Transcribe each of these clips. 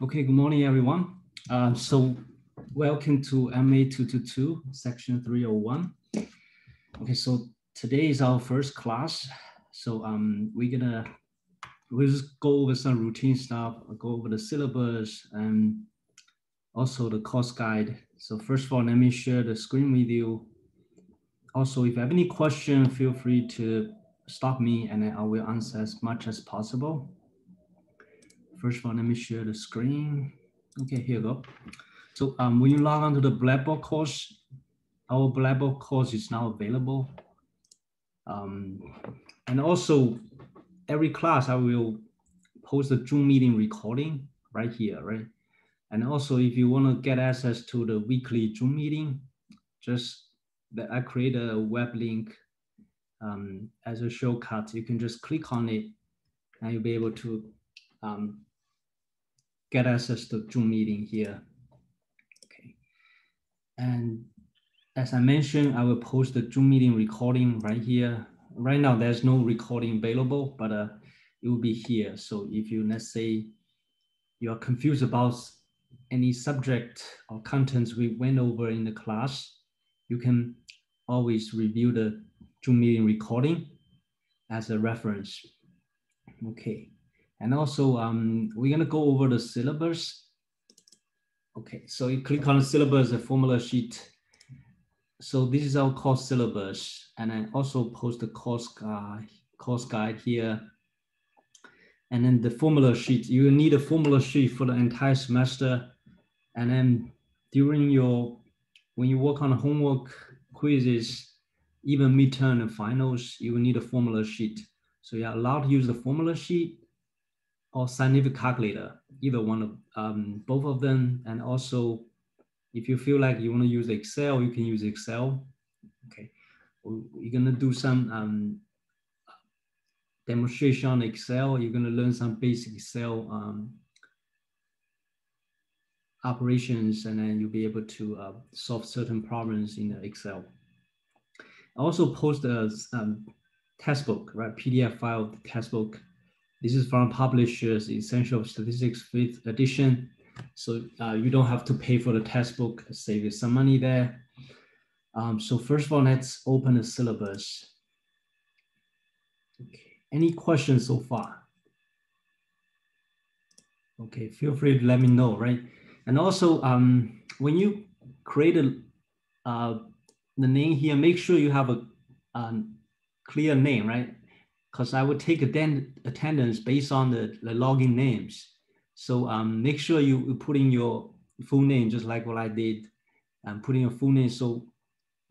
Okay, good morning, everyone. Um, so welcome to MA 222, section 301. Okay, so today is our first class. So um, we're gonna we'll just go over some routine stuff, go over the syllabus and also the course guide. So first of all, let me share the screen with you. Also, if you have any question, feel free to stop me and I will answer as much as possible. First of all, let me share the screen. Okay, here we go. So um, when you log on to the Blackboard course, our Blackboard course is now available. Um, and also every class I will post a Zoom meeting recording right here, right? And also if you want to get access to the weekly Zoom meeting, just that I create a web link um, as a shortcut. You can just click on it and you'll be able to um, get access to Zoom meeting here. Okay. And as I mentioned, I will post the Zoom meeting recording right here. Right now, there's no recording available, but uh, it will be here. So if you, let's say, you are confused about any subject or contents we went over in the class, you can always review the Zoom meeting recording as a reference. Okay, and also um, we're gonna go over the syllabus. Okay, so you click on the syllabus, the formula sheet. So this is our course syllabus, and I also post the course guide, course guide here. And then the formula sheet, you will need a formula sheet for the entire semester. And then during your, when you work on homework quizzes, even midterm and finals, you will need a formula sheet. So you're allowed to use the formula sheet or scientific calculator, either one of um, both of them. And also, if you feel like you want to use Excel, you can use Excel. Okay, you're gonna do some um, demonstration on Excel. You're gonna learn some basic Excel um, operations, and then you'll be able to uh, solve certain problems in Excel. I also post a um, textbook, right? PDF file textbook this is from publishers Essential Statistics Fifth Edition. So uh, you don't have to pay for the textbook, save you some money there. Um, so first of all, let's open the syllabus. Okay, any questions so far? Okay, feel free to let me know, right? And also, um, when you create a, uh, the name here, make sure you have a, a clear name, right? Because I would take attendance based on the, the login names. So um, make sure you, put in your full name, just like what I did, and put in your full name. So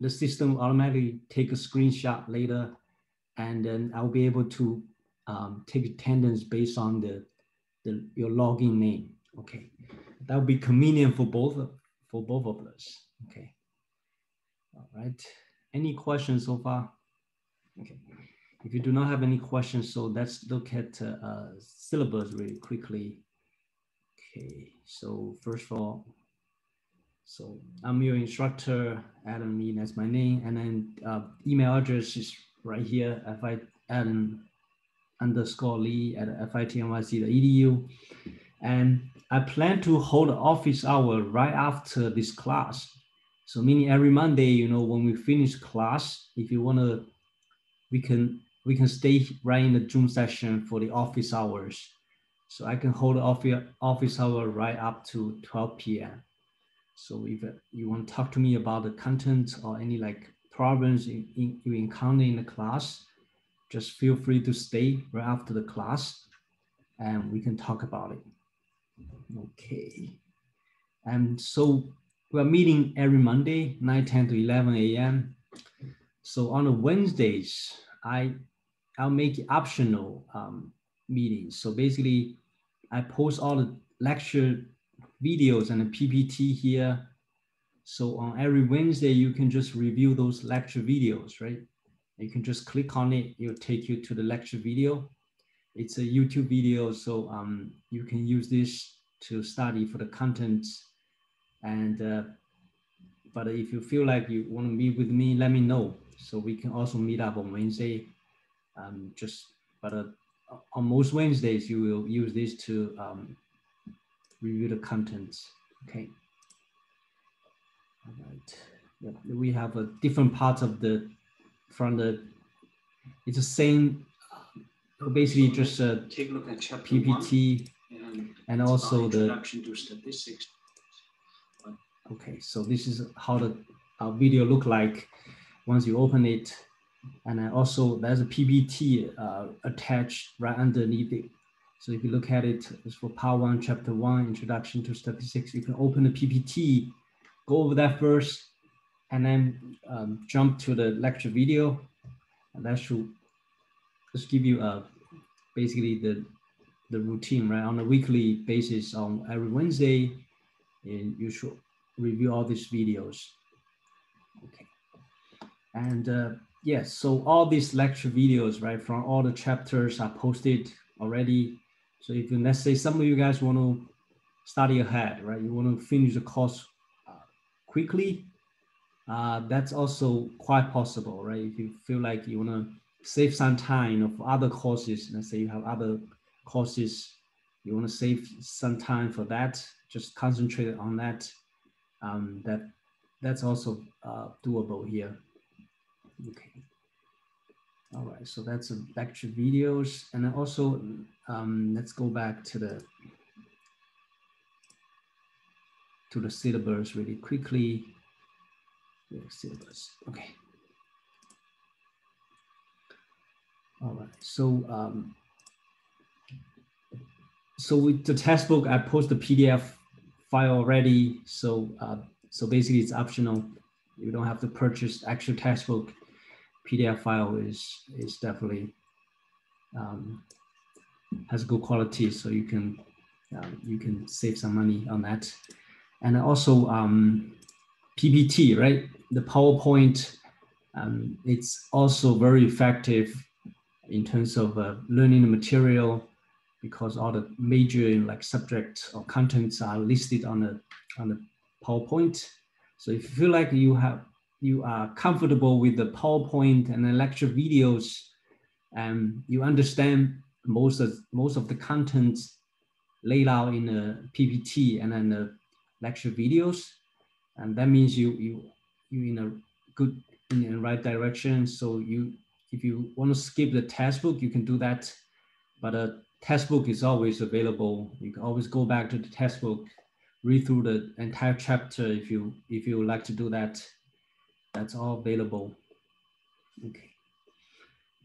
the system automatically take a screenshot later, and then I'll be able to um, take attendance based on the, the your login name. Okay, that would be convenient for both for both of us. Okay. All right. Any questions so far? Okay. If you do not have any questions, so let's look at uh, syllabus really quickly. Okay, so first of all, so I'm your instructor, Adam Li, that's my name. And then uh, email address is right here, fi Adam underscore Li at fitnyc.edu. And I plan to hold office hour right after this class. So meaning every Monday, you know, when we finish class, if you want to, we can we can stay right in the Zoom session for the office hours. So I can hold office, office hour right up to 12 p.m. So if you want to talk to me about the content or any like problems in, in, you encounter in the class, just feel free to stay right after the class and we can talk about it. Okay. And so we're meeting every Monday, 9, 10 to 11 a.m. So on the Wednesdays, I I'll make it optional um, meetings. So basically, I post all the lecture videos and the PPT here. So on every Wednesday, you can just review those lecture videos, right? You can just click on it, it'll take you to the lecture video. It's a YouTube video, so um, you can use this to study for the content. And uh, but if you feel like you want to meet with me, let me know. So we can also meet up on Wednesday um, just but uh, on most Wednesdays you will use this to um, review the contents. Okay. All right. Yep. We have a different parts of the from the. It's the same. Uh, basically, just a Take a look at chapter PPT one and and also the. introduction to statistics. Okay, so this is how the uh, video look like once you open it. And then also there's a PPT uh, attached right underneath it. So if you look at it, it's for part one, chapter one, introduction to statistics. You can open the PPT, go over that first, and then um, jump to the lecture video. And that should just give you uh, basically the, the routine, right? On a weekly basis on every Wednesday, and you should review all these videos. Okay. And uh, yes, so all these lecture videos, right, from all the chapters are posted already. So if you, let's say some of you guys want to study ahead, right, you want to finish the course uh, quickly, uh, that's also quite possible, right? If you feel like you want to save some time of other courses, let's say you have other courses, you want to save some time for that, just concentrate on that um, that that's also uh, doable here. Okay. All right, so that's a lecture videos. And then also, um, let's go back to the to the syllabus really quickly. Yeah, syllabus, okay. All right, so um, so with the textbook, I post the PDF file already. So uh, so basically it's optional. You don't have to purchase actual textbook. PDF file is is definitely um, has good quality, so you can um, you can save some money on that. And also um, PPT, right? The PowerPoint, um, it's also very effective in terms of uh, learning the material because all the major like subjects or contents are listed on the on the PowerPoint. So if you feel like you have you are comfortable with the PowerPoint and the lecture videos, and you understand most of most of the contents laid out in the PPT and then the lecture videos, and that means you you you in a good in the right direction. So you if you want to skip the textbook, you can do that, but a textbook is always available. You can always go back to the textbook, read through the entire chapter if you if you like to do that. That's all available. Okay.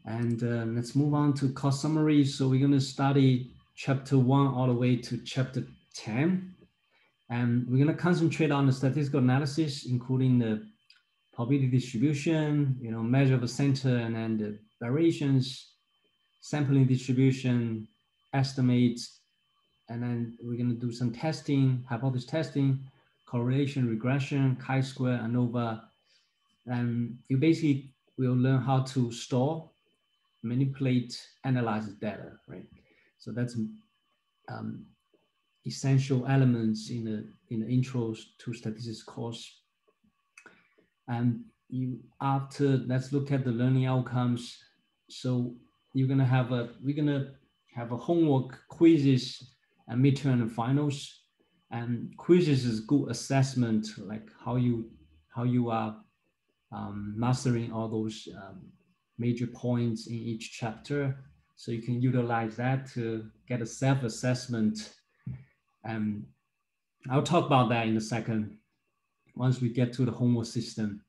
And uh, let's move on to course summary. So we're going to study chapter one all the way to chapter 10. And we're going to concentrate on the statistical analysis, including the probability distribution, you know, measure of the center and then the variations, sampling distribution, estimates, and then we're going to do some testing, hypothesis testing, correlation, regression, chi-square, ANOVA. And you basically will learn how to store, manipulate, analyze data, right? So that's um, essential elements in the in the intros to statistics course. And you after let's look at the learning outcomes. So you're gonna have a we're gonna have a homework quizzes and midterm and finals. And quizzes is good assessment, like how you how you are um, mastering all those um, major points in each chapter. So you can utilize that to get a self-assessment. And I'll talk about that in a second once we get to the homework system.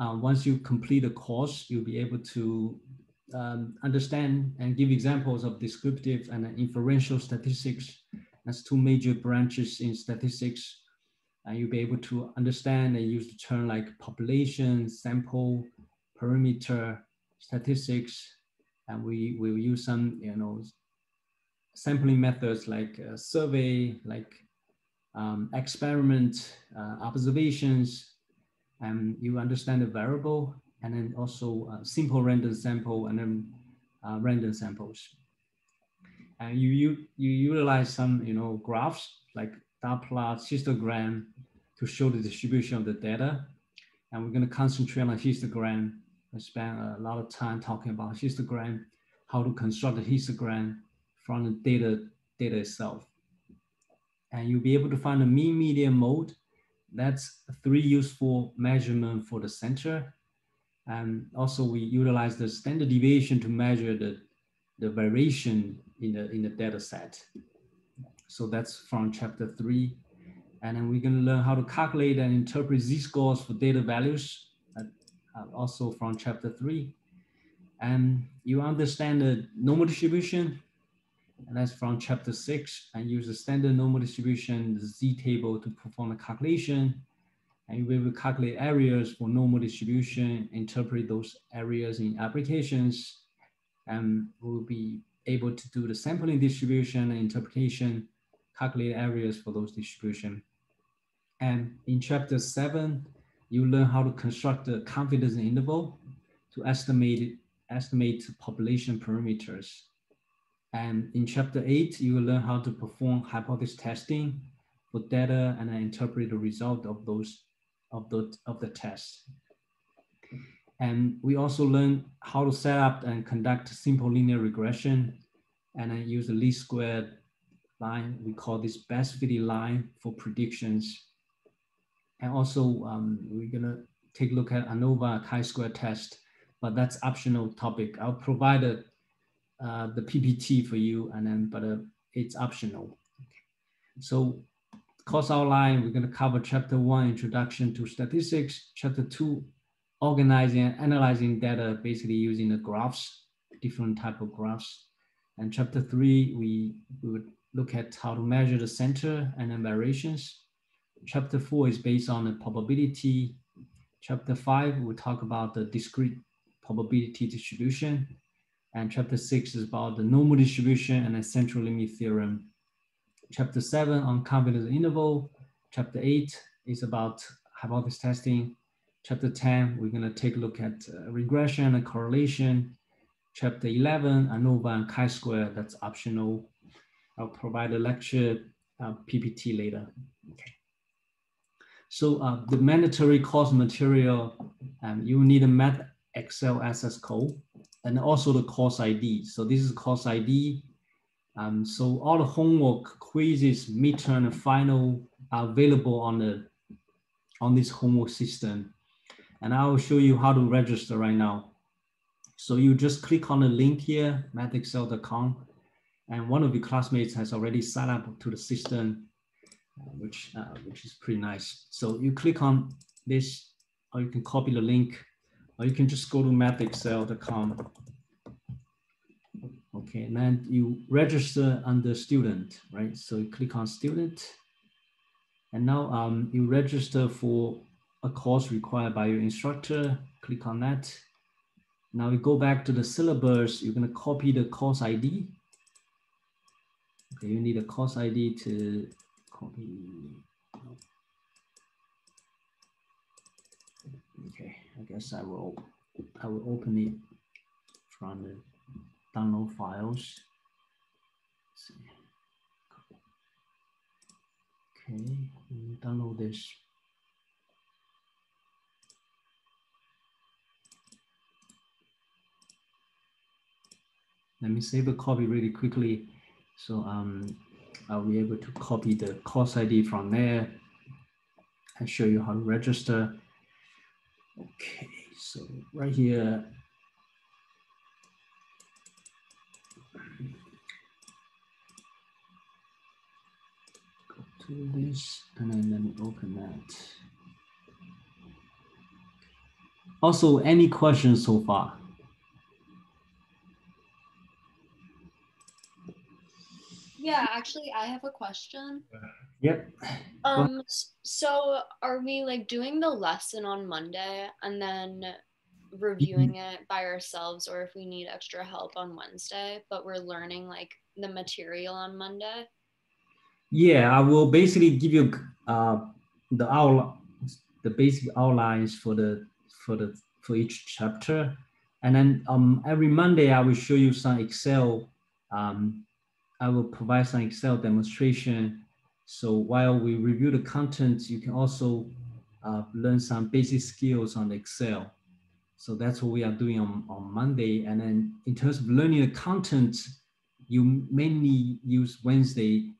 Uh, once you complete the course, you'll be able to um, understand and give examples of descriptive and inferential statistics. That's two major branches in statistics. And you'll be able to understand and use the term like population, sample, parameter, statistics. And we will use some, you know, sampling methods like uh, survey, like um, experiment, uh, observations, and you understand the variable and then also uh, simple random sample and then uh, random samples. And you, you, you utilize some, you know, graphs like dot plot, histogram to show the distribution of the data. And we're gonna concentrate on histogram. I spent a lot of time talking about histogram, how to construct a histogram from the data, data itself. and you'll be able to find the mean median mode. That's three useful measurement for the center. And also we utilize the standard deviation to measure the, the variation in the, in the data set. So that's from chapter three. And then we're gonna learn how to calculate and interpret z-scores for data values, uh, also from chapter three. And you understand the normal distribution, and that's from chapter six, and use the standard normal distribution, the z-table to perform the calculation. And we will calculate areas for normal distribution, interpret those areas in applications, and we'll be able to do the sampling distribution and interpretation, calculate areas for those distribution. And in chapter seven, you learn how to construct a confidence interval to estimate estimate population parameters. And in chapter eight, you will learn how to perform hypothesis testing for data and interpret the result of those of the of the test. And we also learn how to set up and conduct simple linear regression and then use the least squared line. We call this best fit line for predictions and also um, we're gonna take a look at ANOVA chi-square test, but that's optional topic. I'll provide a, uh, the PPT for you and then, but uh, it's optional. So course outline, we're gonna cover chapter one, introduction to statistics, chapter two, organizing and analyzing data, basically using the graphs, different type of graphs. And chapter three, we, we would look at how to measure the center and then variations. Chapter four is based on the probability. Chapter five, we talk about the discrete probability distribution. And chapter six is about the normal distribution and the central limit theorem. Chapter seven on confidence interval. Chapter eight is about hypothesis testing. Chapter 10, we're gonna take a look at uh, regression and correlation. Chapter 11, ANOVA and chi-square, that's optional. I'll provide a lecture uh, PPT later. Okay. So uh, the mandatory course material, um, you need a Math Excel access code and also the course ID. So this is course ID. Um, so all the homework, quizzes, midterm, and final are available on the on this homework system. And I will show you how to register right now. So you just click on the link here, mathxl.com, and one of your classmates has already signed up to the system which, uh, which is pretty nice. So you click on this, or you can copy the link, or you can just go to mathxl.com. Okay, and then you register under student, right? So you click on student, and now um, you register for a course required by your instructor. Click on that. Now we go back to the syllabus. You're gonna copy the course ID. Okay, you need a course ID to copy. Okay, I guess I will I will open it from the download files. Okay, download this. Let me save a copy really quickly. So um, I'll be able to copy the course ID from there and show you how to register. Okay, so right here, go to this and then let me open that. Also, any questions so far? Yeah, actually, I have a question. Yep. Um, so are we like doing the lesson on Monday and then reviewing it by ourselves, or if we need extra help on Wednesday, but we're learning like the material on Monday? Yeah, I will basically give you uh, the outline, the basic outlines for the for the for each chapter, and then um, every Monday I will show you some Excel um, I will provide some Excel demonstration. So while we review the content, you can also uh, learn some basic skills on Excel. So that's what we are doing on, on Monday. And then in terms of learning the content, you mainly use Wednesday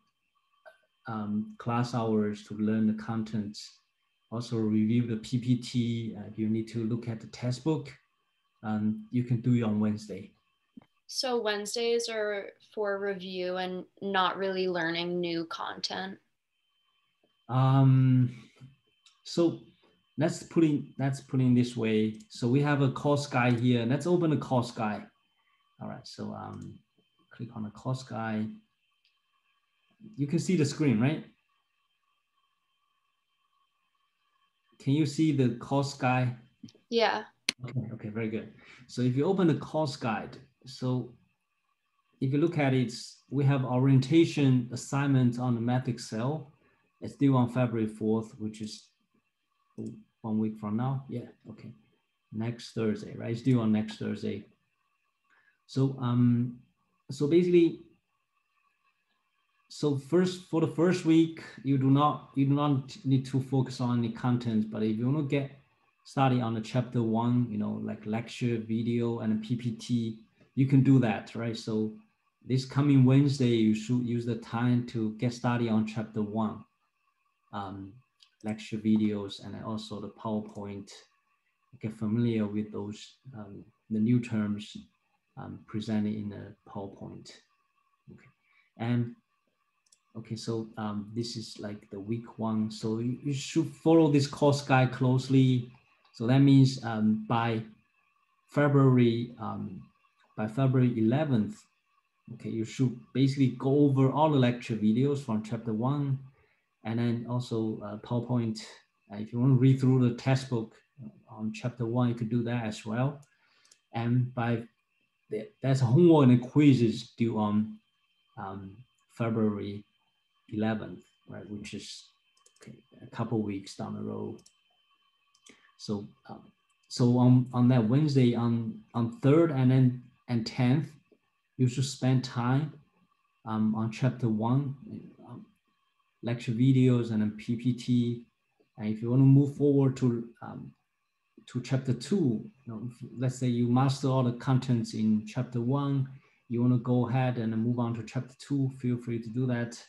um, class hours to learn the contents. Also review the PPT. Uh, if you need to look at the test book, um, you can do it on Wednesday. So Wednesdays are for review and not really learning new content. Um, so let's put in let's put in this way. So we have a course guide here. Let's open the course guide. All right. So um, click on the course guide. You can see the screen, right? Can you see the course guide? Yeah. Okay, okay, very good. So if you open the course guide, so if you look at it, we have orientation assignment on the MathXL. It's due on February 4th, which is one week from now. Yeah, okay. Next Thursday, right? It's due on next Thursday. So um, so basically, so first for the first week, you do not you do not need to focus on the content, but if you want to get started on the chapter one, you know, like lecture, video, and PPT, you can do that, right? So this coming Wednesday, you should use the time to get started on chapter one, um, lecture videos, and also the PowerPoint. Get familiar with those um, the new terms um, presented in the PowerPoint. Okay, and okay, so um, this is like the week one. So you, you should follow this course guide closely. So that means um, by February um, by February 11th, okay, you should basically go over all the lecture videos from chapter one, and then also uh, PowerPoint. Uh, if you want to read through the textbook on chapter one, you could do that as well. And by the, that's homework and quizzes due on um, February 11th, right, which is okay, a couple weeks down the road. So, um, so on, on that Wednesday, on on third and then and tenth, you should spend time um, on chapter one, um, lecture videos and then PPT. And if you want to move forward to um, to chapter two, you know, let's say you master all the contents in chapter one, you want to go ahead and move on to chapter two, feel free to do that.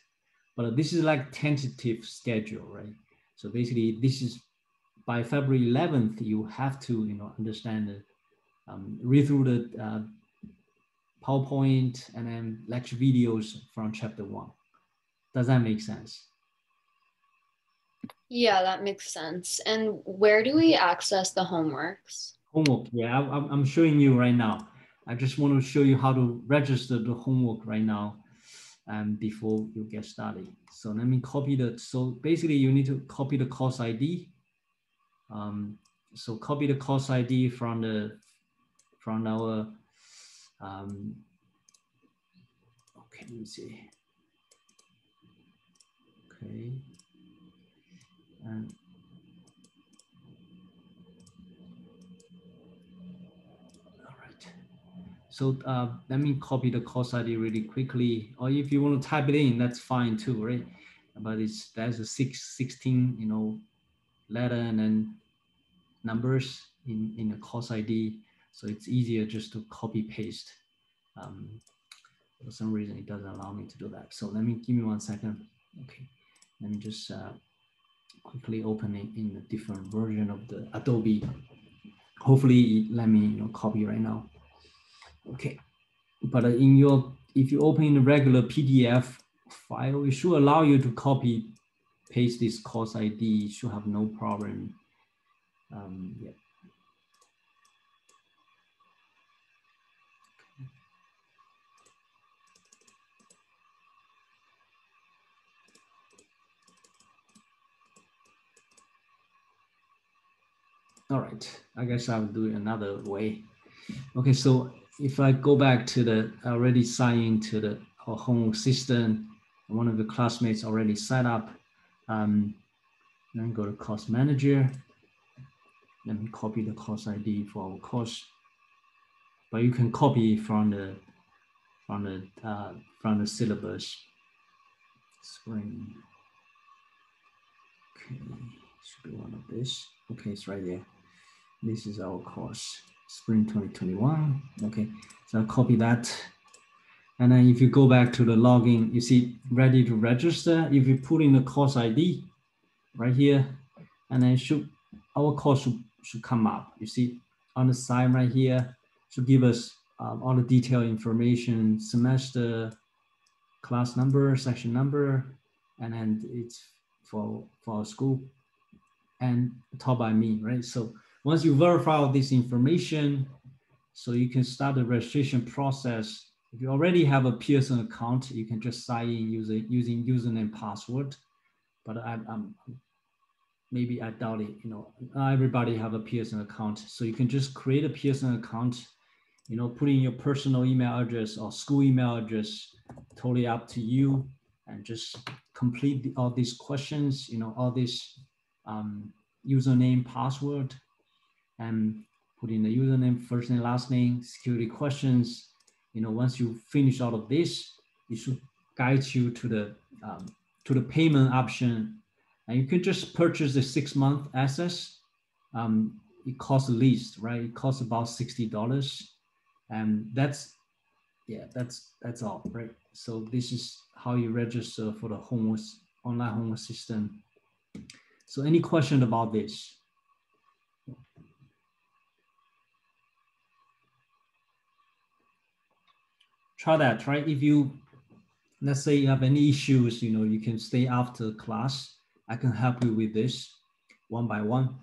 But this is like tentative schedule, right? So basically, this is by February 11th, you have to, you know, understand it, um, read through the uh, PowerPoint, and then lecture videos from chapter one. Does that make sense? Yeah, that makes sense. And where do we access the homeworks? Homework, yeah, I, I'm showing you right now. I just want to show you how to register the homework right now um, before you get started. So let me copy the, so basically you need to copy the course ID. Um, so copy the course ID from the, from our um, okay, let me see. Okay. And all right. So uh, let me copy the course ID really quickly. Or if you want to type it in, that's fine too, right? But it's there's a six, 16, you know, letter and then numbers in, in the course ID. So it's easier just to copy paste. Um, for some reason, it doesn't allow me to do that. So let me give me one second. Okay, let me just uh, quickly open it in a different version of the Adobe. Hopefully, let me you know, copy right now. Okay, but in your if you open in a regular PDF file, it should allow you to copy paste this course ID. Should have no problem. Um, yeah. All right, I guess I'll do it another way. Okay, so if I go back to the already signed to the home system, one of the classmates already set up, um, then go to course manager. Let me copy the course ID for our course. But you can copy from the from the uh, from the syllabus. Spring. Okay, should be one of this. Okay, it's right there. This is our course, spring 2021. Okay, so I'll copy that. And then if you go back to the login, you see ready to register. If you put in the course ID right here, and then should our course should, should come up. You see on the side right here, should give us um, all the detailed information, semester, class number, section number, and then it's for for our school and taught by me, right? So once you verify all this information, so you can start the registration process. If you already have a Pearson account, you can just sign in using using username password. But I, I'm maybe I doubt it. You know, not everybody have a Pearson account, so you can just create a Pearson account. You know, put in your personal email address or school email address. Totally up to you, and just complete all these questions. You know, all these um, username, password, and put in the username, first name, last name, security questions. You know, once you finish all of this, it should guide you to the um, to the payment option, and you can just purchase the six month access. Um, it costs least, right? It costs about sixty dollars, and that's yeah, that's that's all, right? So this is how you register for the homework online homework system. So any question about this? Try that, right? If you, let's say you have any issues, you know, you can stay after class. I can help you with this one by one.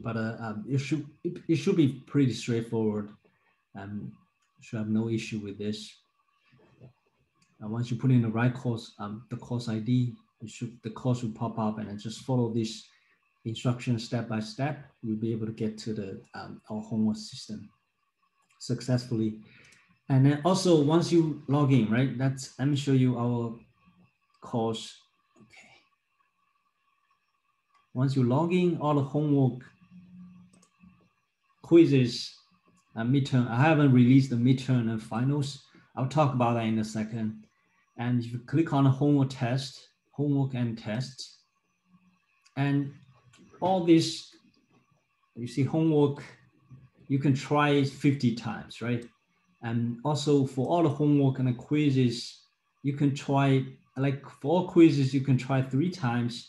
But uh, um, it, should, it, it should be pretty straightforward. Um, should have no issue with this. And once you put in the right course, um, the course ID, should, the course will pop up and just follow this instruction step by step. You'll be able to get to the um, our homework system successfully. And then also once you log in, right, that's, let me show you our course. Okay. Once you log in, all the homework, quizzes, and midterm, I haven't released the midterm and finals. I'll talk about that in a second. And if you click on the homework test, homework and tests, and all this, you see homework, you can try 50 times, right? And also for all the homework and the quizzes, you can try, like for all quizzes, you can try three times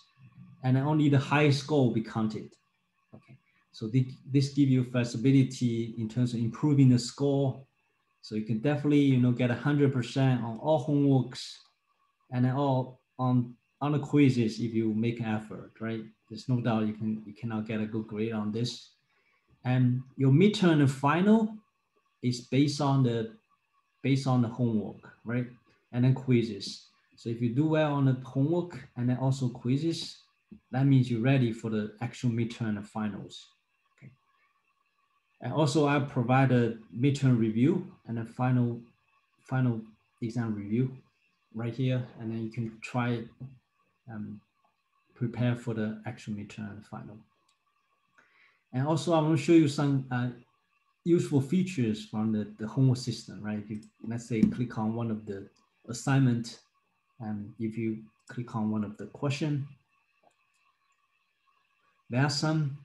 and only the highest score will be counted. Okay, so the, this gives you flexibility in terms of improving the score. So you can definitely, you know, get 100% on all homeworks and all on, on the quizzes if you make an effort, right? There's no doubt you can you cannot get a good grade on this. And your midterm and final, is based on the based on the homework, right? And then quizzes. So if you do well on the homework and then also quizzes, that means you're ready for the actual midterm and finals. Okay. And also I provide a midterm review and a final final exam review right here. And then you can try um, prepare for the actual midterm and final. And also I want to show you some uh, useful features from the, the homework system, right? If you, let's say, click on one of the assignment, and if you click on one of the question, there are some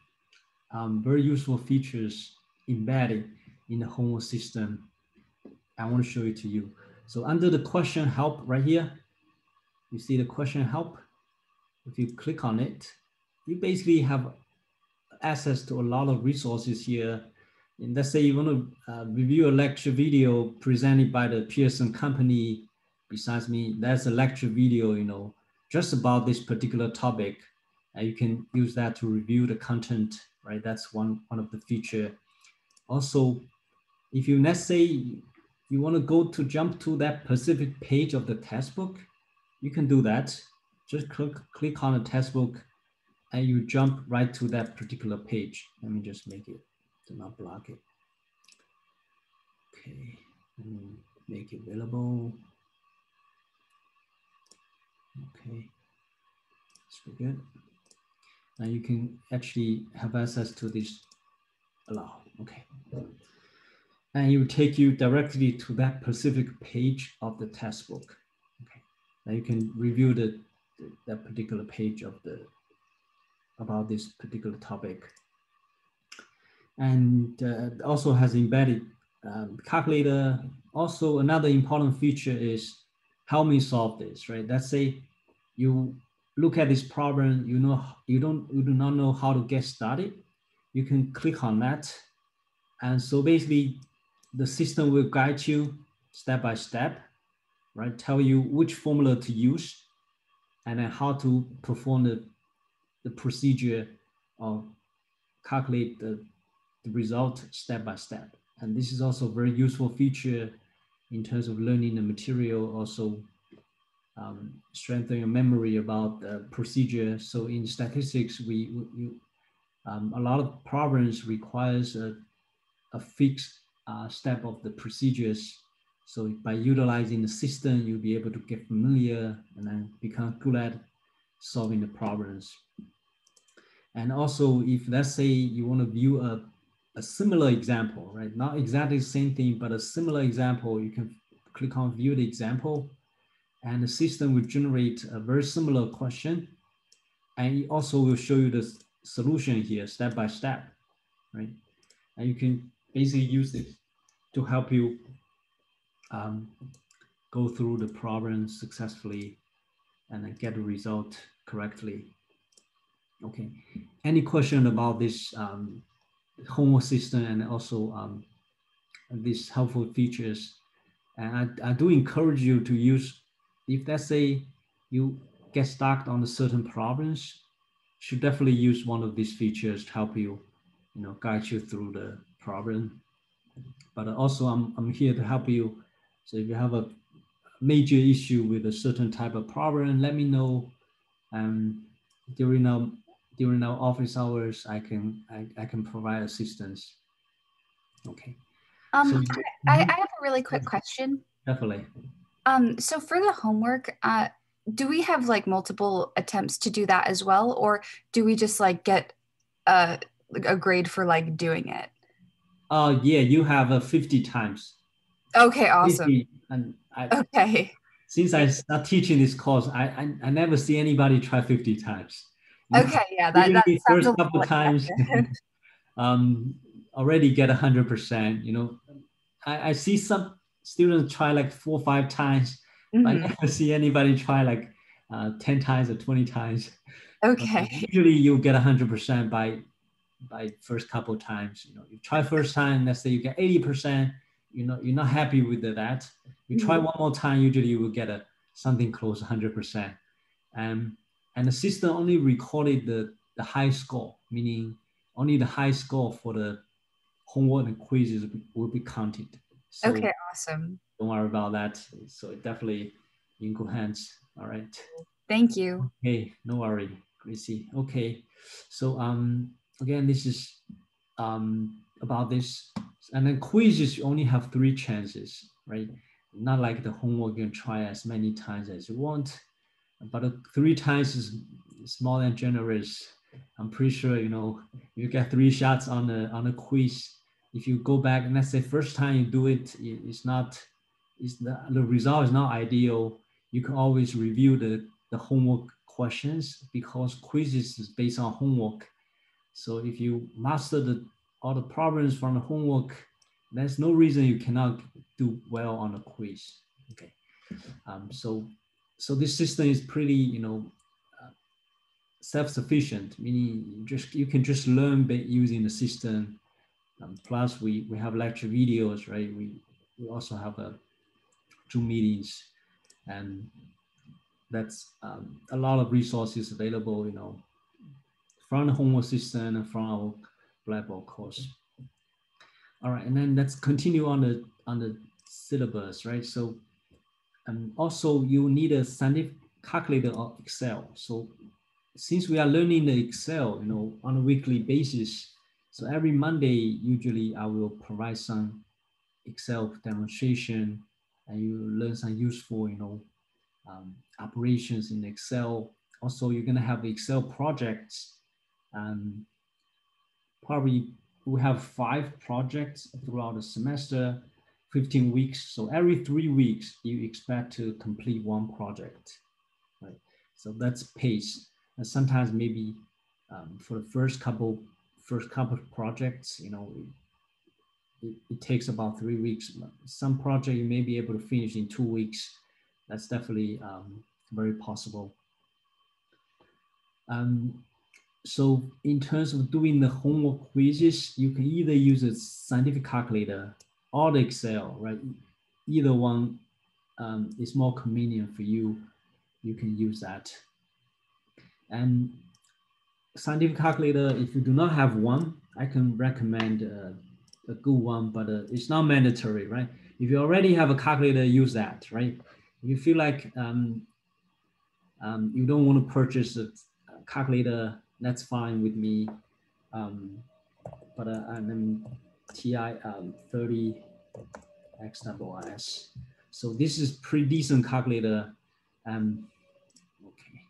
um, very useful features embedded in the homework system. I want to show it to you. So under the question help right here, you see the question help. If you click on it, you basically have access to a lot of resources here and let's say you want to uh, review a lecture video presented by the Pearson company besides me, that's a lecture video, you know, just about this particular topic. And you can use that to review the content, right? That's one, one of the feature. Also, if you, let's say you want to go to jump to that specific page of the textbook, you can do that. Just click, click on the textbook and you jump right to that particular page. Let me just make it do not block it. Okay, make it available. Okay, pretty good. Now you can actually have access to this allow, okay. And it will take you directly to that specific page of the textbook. Okay, now you can review the, the that particular page of the about this particular topic and uh, also has embedded um, calculator. Also, another important feature is help me solve this, right? Let's say you look at this problem, you know, you don't, you do not know how to get started. You can click on that. And so basically the system will guide you step by step, right? Tell you which formula to use and then how to perform the, the procedure or calculate the, the result step by step. And this is also a very useful feature in terms of learning the material, also um, strengthen your memory about the procedure. So in statistics, we, we um, a lot of problems requires a, a fixed uh, step of the procedures. So by utilizing the system, you'll be able to get familiar and then become good at solving the problems. And also, if let's say you want to view a, a similar example, right? Not exactly the same thing, but a similar example, you can click on view the example and the system will generate a very similar question. And it also will show you the solution here step by step, right? And you can basically use it to help you um, go through the problem successfully and then get the result correctly. Okay, any question about this um, homework system and also um, these helpful features? And I, I do encourage you to use, if let's say you get stuck on a certain problems, should definitely use one of these features to help you, you know, guide you through the problem. But also I'm, I'm here to help you. So if you have a major issue with a certain type of problem, let me know. Um, during our during our office hours, I can I, I can provide assistance. Okay. Um, so, I, I have a really quick question. Definitely. Um, so for the homework, uh, do we have like multiple attempts to do that as well, or do we just like get a a grade for like doing it? Uh, yeah, you have uh, 50 times. Okay, awesome. 50, and I, okay. Since I start teaching this course, I, I, I never see anybody try 50 times. Okay, yeah, that, that first couple times um, already get a 100%. You know, I, I see some students try like four or five times, mm-hmm. but I never see anybody try like uh, 10 times or 20 times. Okay. Uh, usually you'll get 100% by by first couple times. You know, you try first time, let's say you get 80%, you know, you're not happy with that. You try mm-hmm. one more time, usually you will get a something close 100%. Um, and the system only recorded the, the high score, meaning only the high score for the homework and quizzes will be counted. So okay, awesome. Don't worry about that. So definitely in good hands. All right. Thank you. Okay, no worry, Gracie. Okay, so um, again, this is um, about this. And then quizzes, you only have three chances, right? Not like the homework, you can try as many times as you want, but three times is, more than generous. I'm pretty sure, you know, you get three shots on a, on a quiz. If you go back, and let's say first time you do it, it's not, it's the, the result is not ideal. You can always review the, the homework questions because quizzes is based on homework so if you master the, all the problems from the homework, there's no reason you cannot do well on a quiz. Okay. Um, so, so this system is pretty, you know, uh, self-sufficient, meaning you just you can just learn by using the system. Um, plus, we we have lecture videos, right? We we also have a Zoom meetings, and that's um, a lot of resources available. You know, from the homework system and from our Blackboard course. All right, and then let's continue on the on the syllabus, right? So, and also you need a scientific calculator of Excel. So, since we are learning the Excel, you know, on a weekly basis, so every Monday usually I will provide some Excel demonstration, and you learn some useful, you know, um, operations in Excel. Also, you're gonna have Excel projects um, probably we have five projects throughout the semester, 15 weeks. So every three weeks, you expect to complete one project, right? So that's pace. And sometimes maybe um, for the first couple, first couple of projects, you know, it, it takes about three weeks. Some project you may be able to finish in two weeks. That's definitely um, very possible. Um, so in terms of doing the homework quizzes, you can either use a scientific calculator or the Excel, right? Either one um, is more convenient for you. You can use that. And scientific calculator, if you do not have one, I can recommend uh, a good one, but uh, it's not mandatory, right? If you already have a calculator, use that, right? If you feel like um, um, you don't want to purchase a calculator, that's fine with me. Um, but uh, I'm TI um, 30 XSS. So this is pretty decent calculator. Um, okay.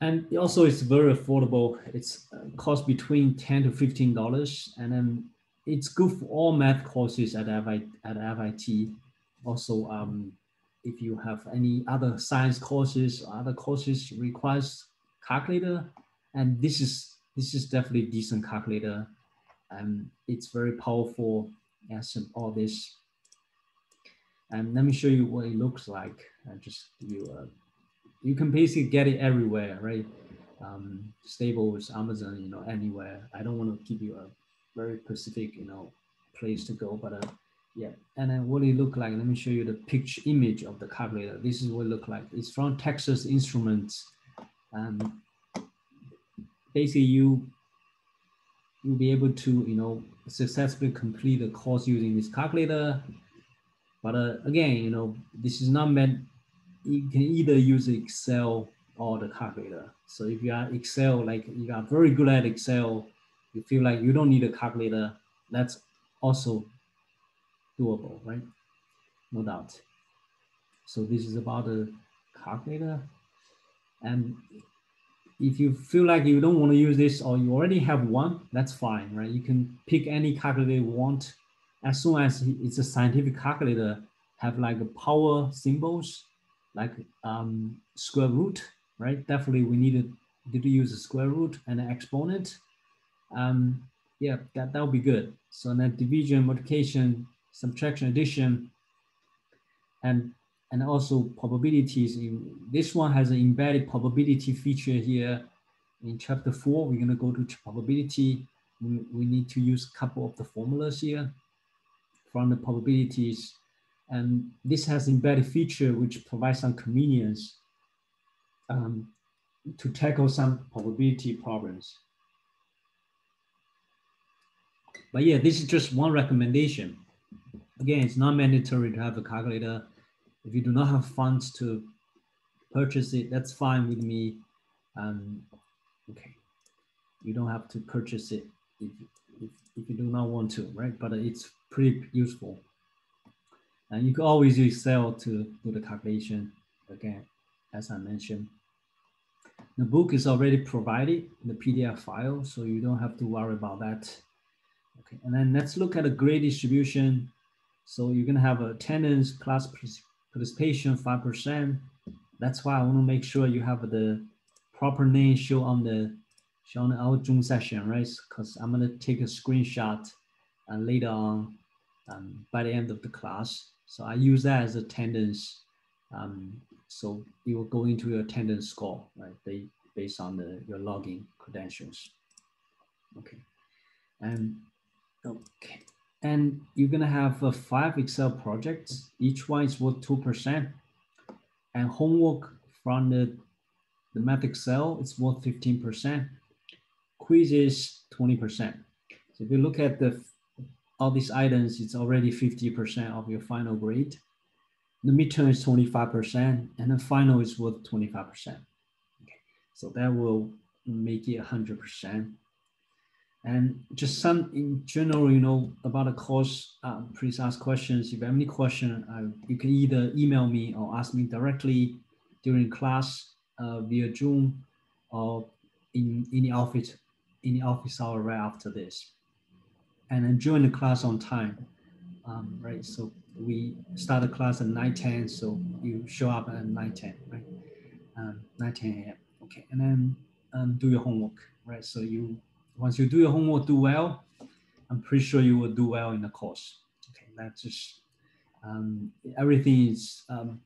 And also it's very affordable. It's uh, cost between 10 to $15. And then it's good for all math courses at, FI, at FIT. Also, um, if you have any other science courses or other courses requires calculator, and this is this is definitely decent calculator. And it's very powerful as all this. And let me show you what it looks like. I just you uh, you can basically get it everywhere, right? Um, Staples, Amazon, you know, anywhere. I don't want to give you a very specific, you know, place to go, but uh, yeah. And then what it look like? Let me show you the picture image of the calculator. This is what it look like. It's from Texas Instruments. Um, basically, you you'll be able to you know successfully complete the course using this calculator. But uh, again, you know, this is not meant. You can either use Excel or the calculator. So if you are Excel, like you are very good at Excel, you feel like you don't need a calculator. That's also doable, right? No doubt. So this is about the calculator. And if you feel like you don't want to use this or you already have one, that's fine, right? You can pick any calculator you want. As soon as it's a scientific calculator, have like power symbols, like um, square root, right? Definitely we needed to use a square root and an exponent. Um, yeah, that, that would be good. So then division, multiplication, subtraction, addition, and and also probabilities. In, this one has an embedded probability feature here. In chapter four, we're gonna go to probability. We, we need to use a couple of the formulas here from the probabilities. And this has embedded feature which provides some convenience um, to tackle some probability problems. But yeah, this is just one recommendation. Again, it's not mandatory to have a calculator. If you do not have funds to purchase it, that's fine with me. Um, okay, you don't have to purchase it if, if, if you do not want to, right? But it's pretty useful. And you can always use Excel to do the calculation again, as I mentioned. The book is already provided in the PDF file, so you don't have to worry about that. Okay, and then let's look at the grade distribution. So you're gonna have attendance, class participation, 5%. That's why I wanna make sure you have the proper name show on the show on our Zoom session, right? Because I'm gonna take a screenshot and later on um, by the end of the class. So I use that as attendance. Um, so it will go into your attendance score, right? They, based on the, your login credentials. Okay. And Okay. And you're gonna have uh, five Excel projects. Each one is worth 2%. And homework from the, the MathXL is worth 15%. Quizzes, 20%. So if you look at the all these items, it's already 50% of your final grade. The midterm is 25%, and the final is worth 25%. Okay. So that will make it 100%. And just some in general, you know, about the course, um, please ask questions. If you have any question, uh, you can either email me or ask me directly during class uh, via Zoom or in, in the office, in the office hour right after this. And then join the class on time, um, right? So we start the class at 9.10, so you show up at 9.10, right? Um, 9.10 a.m., okay. And then um, do your homework, right? So you once you do your homework, do well, I'm pretty sure you will do well in the course. Okay, that's just um, everything is um,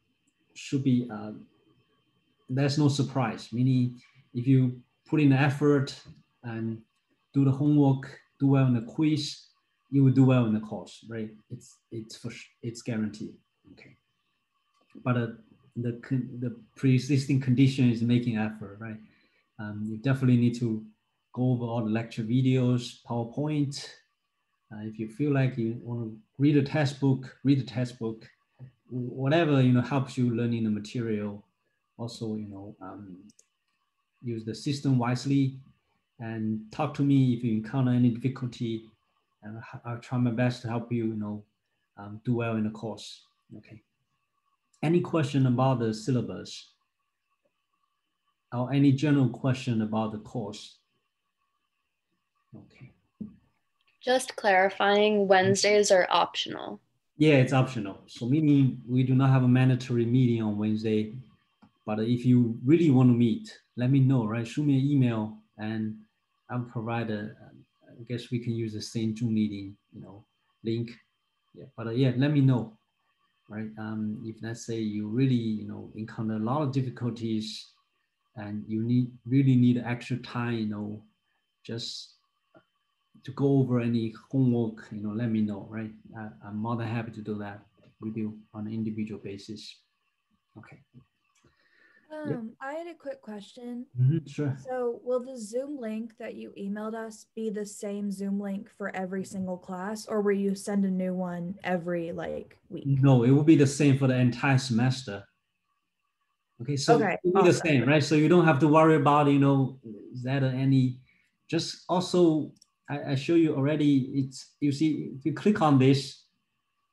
should be uh, there's no surprise. Meaning, if you put in the effort and do the homework, do well in the quiz, you will do well in the course, right? It's it's for it's guaranteed. Okay, but uh, the the pre-existing condition is making effort, right? Um, you definitely need to go over all the lecture videos, PowerPoint. Uh, if you feel like you want to read a textbook, read the textbook. Whatever you know helps you learning the material. Also, you know, um, use the system wisely, and talk to me if you encounter any difficulty. And I'll try my best to help you. You know, um, do well in the course. Okay. Any question about the syllabus? Or any general question about the course? Okay. Just clarifying, Wednesdays are optional. Yeah, it's optional. So meaning we do not have a mandatory meeting on Wednesday. But if you really want to meet, let me know, right? Shoot me an email and I'll provide a, I guess we can use the same Zoom meeting, you know, link. Yeah, but uh, yeah, let me know, right? Um, if let's say you really, you know, encounter a lot of difficulties and you need really need extra time, you know, just to go over any homework, you know, let me know, right? I, I'm more than happy to do that with you on an individual basis. Okay. Um, yep. I had a quick question. Mm-hmm, sure. So, will the Zoom link that you emailed us be the same Zoom link for every single class, or will you send a new one every like week? No, it will be the same for the entire semester. Okay, so okay, it'll be awesome. the same, right? So you don't have to worry about, you know, is that any? Just also, I, I show you already. It's you see, if you click on this,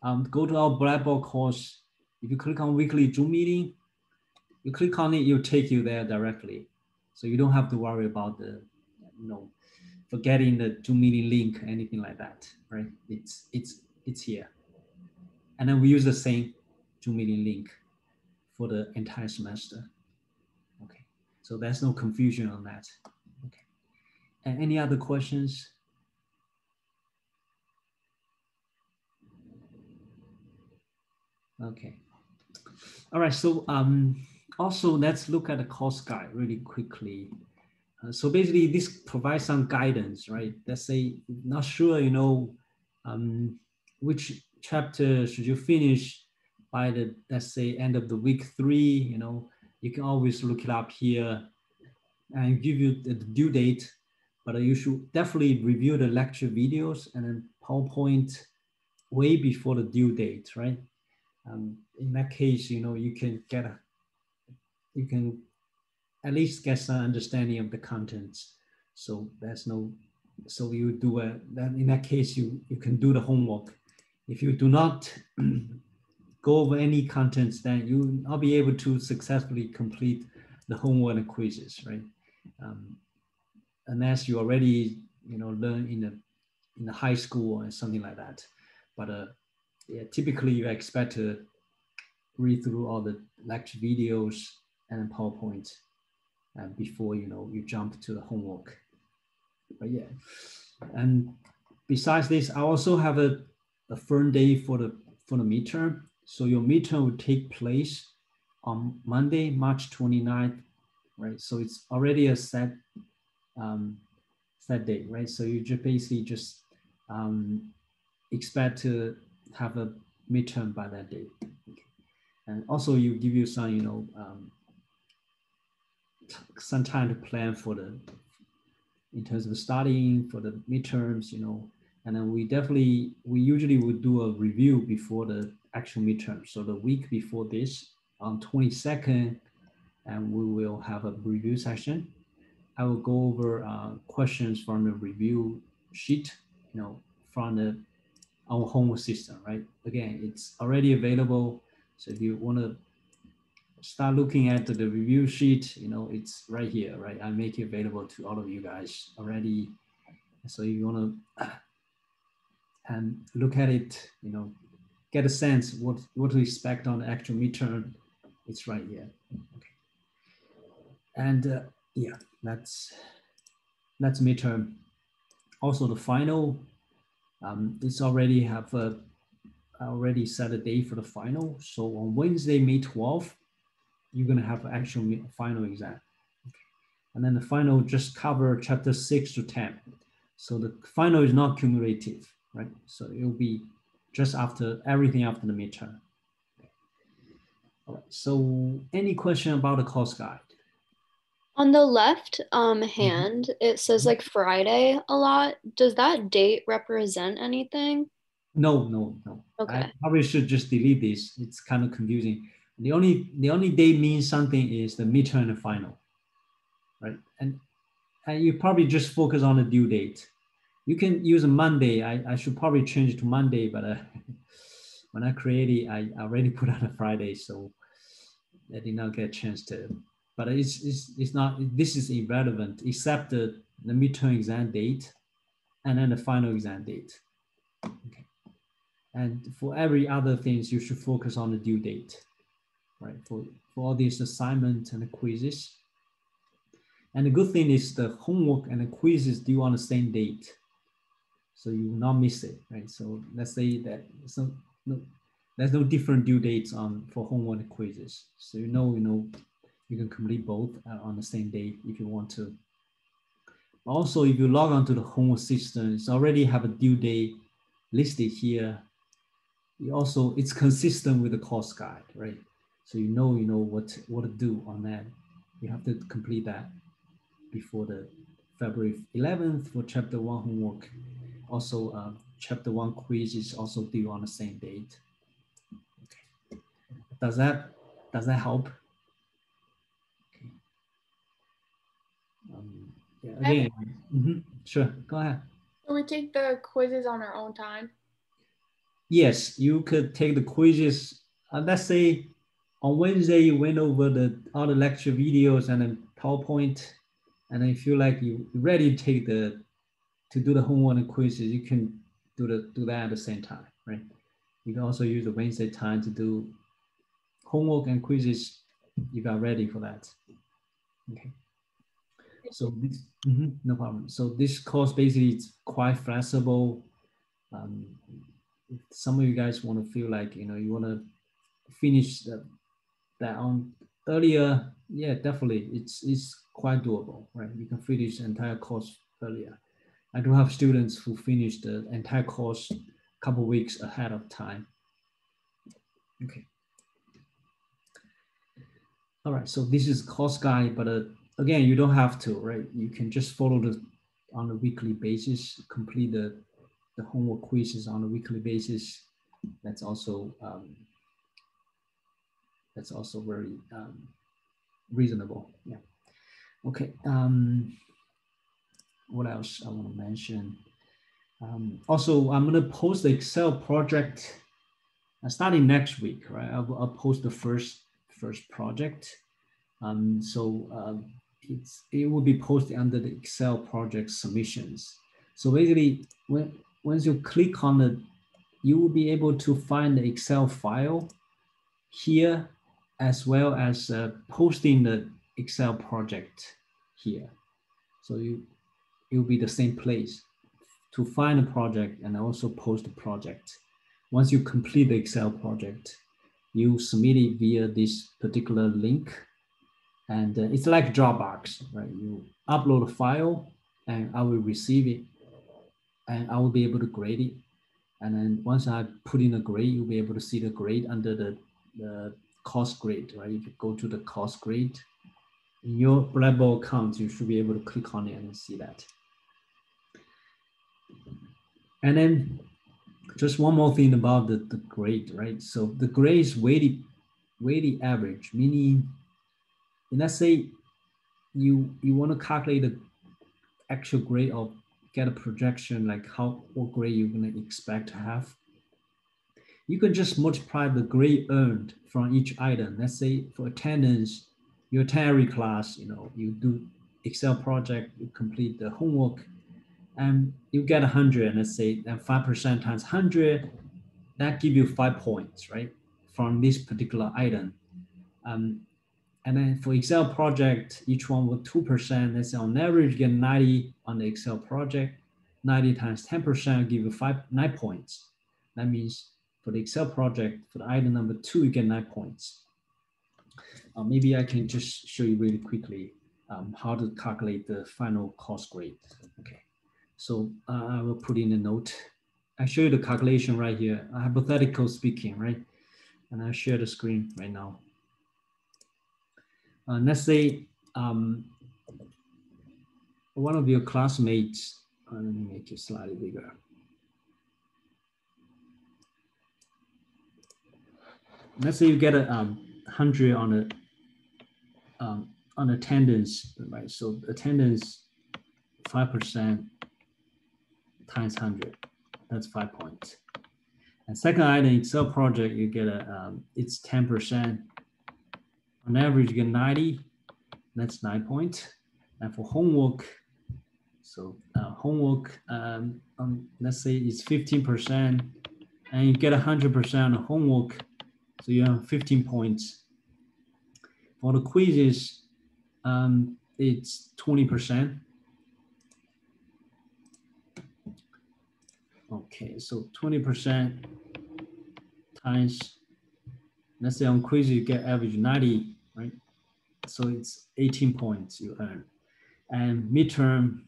um, go to our Blackboard course. If you click on weekly Zoom meeting, you click on it, it'll take you there directly. So you don't have to worry about the, you know, forgetting the Zoom meeting link, anything like that, right? It's it's it's here. And then we use the same Zoom meeting link for the entire semester. Okay, so there's no confusion on that. Okay, and any other questions? Okay. All right, so um, also, let's look at the course guide really quickly. Uh, so basically, this provides some guidance, right? Let's say not sure, you know, um, which chapter should you finish by the let's say end of the week three. You know, you can always look it up here and give you the due date. But you should definitely review the lecture videos and then PowerPoint way before the due date, right? Um, in that case, you know, you can get a you can at least get some understanding of the contents. So there's no, so you do a, then in that case, you, you can do the homework. If you do not go over any contents, then you will not be able to successfully complete the homework and quizzes, right? Um, unless you already, you know, learn in the, in the high school or something like that. But uh, yeah, typically you expect to read through all the lecture videos, and PowerPoint uh, before you know you jump to the homework. But yeah, and besides this, I also have a, a firm day for the for the midterm. So your midterm will take place on Monday, March 29th, right? So it's already a set um, set date, right? So you just basically just um, expect to have a midterm by that date. And also you give you some, you know, um, some time to plan for the in terms of studying for the midterms, you know, and then we definitely we usually would do a review before the actual midterm. So the week before this, on 22nd, and we will have a review session. I will go over uh, questions from the review sheet, you know, from the our homework system, right? Again, it's already available. So if you want to start looking at the review sheet, you know, it's right here, right? I make it available to all of you guys already. So if you want to and look at it, you know, get a sense what what to expect on the actual midterm, it's right here. Okay. And uh, yeah, that's that's midterm. Also the final um, it's already have already set a date for the final. So on Wednesday, May 12th, you're gonna have an actual final exam. And then the final just cover chapter six to 10. So the final is not cumulative, right? So it'll be just after everything after the midterm. All right, so any question about the course guide? On the left um, hand, it says like Friday a lot. Does that date represent anything? No, no, no. Okay. I probably should just delete this. It's kind of confusing. The only the only day means something is the midterm and the final, right? And and you probably just focus on the due date. You can use a Monday. I, I should probably change it to Monday, but uh, when I created it, I already put on a Friday, so I did not get a chance to. But it's it's it's not. This is irrelevant except the the midterm exam date, and then the final exam date. Okay. And for every other things, you should focus on the due date, right? For, for all these assignments and the quizzes. And the good thing is the homework and the quizzes due on the same date. So you will not miss it, right? So let's say that so no, there's no different due dates on for homework and quizzes. So you know, you know, you can complete both uh, on the same day if you want to. Also, if you log on to the homework system, it's already have a due date listed here you also it's consistent with the course guide, right? So you know you know what what to do on that. You have to complete that before the February 11th for chapter one homework. Also, uh, chapter one quiz is also due on the same date. Okay. Does that does that help? Okay. Um, yeah, again, mhm, sure. Go ahead. Do we take the quizzes on our own time? Yes, you could take the quizzes. Uh, let's say on Wednesday you went over the all the lecture videos and then PowerPoint, and then you feel like you you're ready to take the to do the homework and quizzes. You can do the do that at the same time, right? You can also use the Wednesday time to do homework and quizzes. You got ready for that. Okay. So this, mhm, no problem. So this course basically is quite flexible. Um, some of you guys want to feel like you know you want to finish that, that on earlier yeah definitely it's it's quite doable right you can finish the entire course earlier i do have students who finish the entire course a couple weeks ahead of time okay all right so this is course guide but uh, again you don't have to right you can just follow the on a weekly basis complete the the homework quizzes on a weekly basis. That's also um, that's also very um, reasonable. Yeah. Okay. Um, what else I want to mention? Um, also, I'm going to post the Excel project uh, starting next week. Right. I'll, I'll post the first first project. Um, so uh, it's it will be posted under the Excel project submissions. So basically, when once you click on it, you will be able to find the Excel file here, as well as uh, posting the Excel project here. So you, it will be the same place to find a project and also post the project. Once you complete the Excel project, you submit it via this particular link. And uh, it's like Dropbox, right? You upload a file and I will receive it and I will be able to grade it. And then once I put in a grade, you'll be able to see the grade under the, the course grade, right? If you go to the course grade, in your Blackboard account, you should be able to click on it and see that. And then just one more thing about the, the grade, right? So the grade is weighted, weighted average, meaning, let's say you, you want to calculate the actual grade or get a projection like how what grade you're going to expect to have. You can just multiply the grade earned from each item. Let's say for attendance, your every class, you know, you do Excel project, you complete the homework, and you get 100, let's say, and 5% times 100, that give you five points, right, from this particular item. Um, and then for Excel project, each one with 2%, let's say on average, you get 90 on the Excel project. 90 times 10% give you five, nine points. That means for the Excel project, for the item number two, you get nine points. Uh, maybe I can just show you really quickly um, how to calculate the final cost grade. Okay, so uh, I will put in a note. I show you the calculation right here, hypothetical speaking, right? And I share the screen right now. Uh, let's say um, one of your classmates, uh, let me make it slightly bigger. Let's say you get a um, 100 on a um, on attendance, right? So attendance 5% times 100, that's five points. And second item, Excel project, you get a, um, it's 10%. On average, you get 90, that's nine points. And for homework, so uh, homework, um, um, let's say it's 15%, and you get 100% on homework, so you have 15 points. For the quizzes, um, it's 20%. Okay, so 20% times, let's say on quiz you get average 90, right? So it's 18 points you earn. And midterm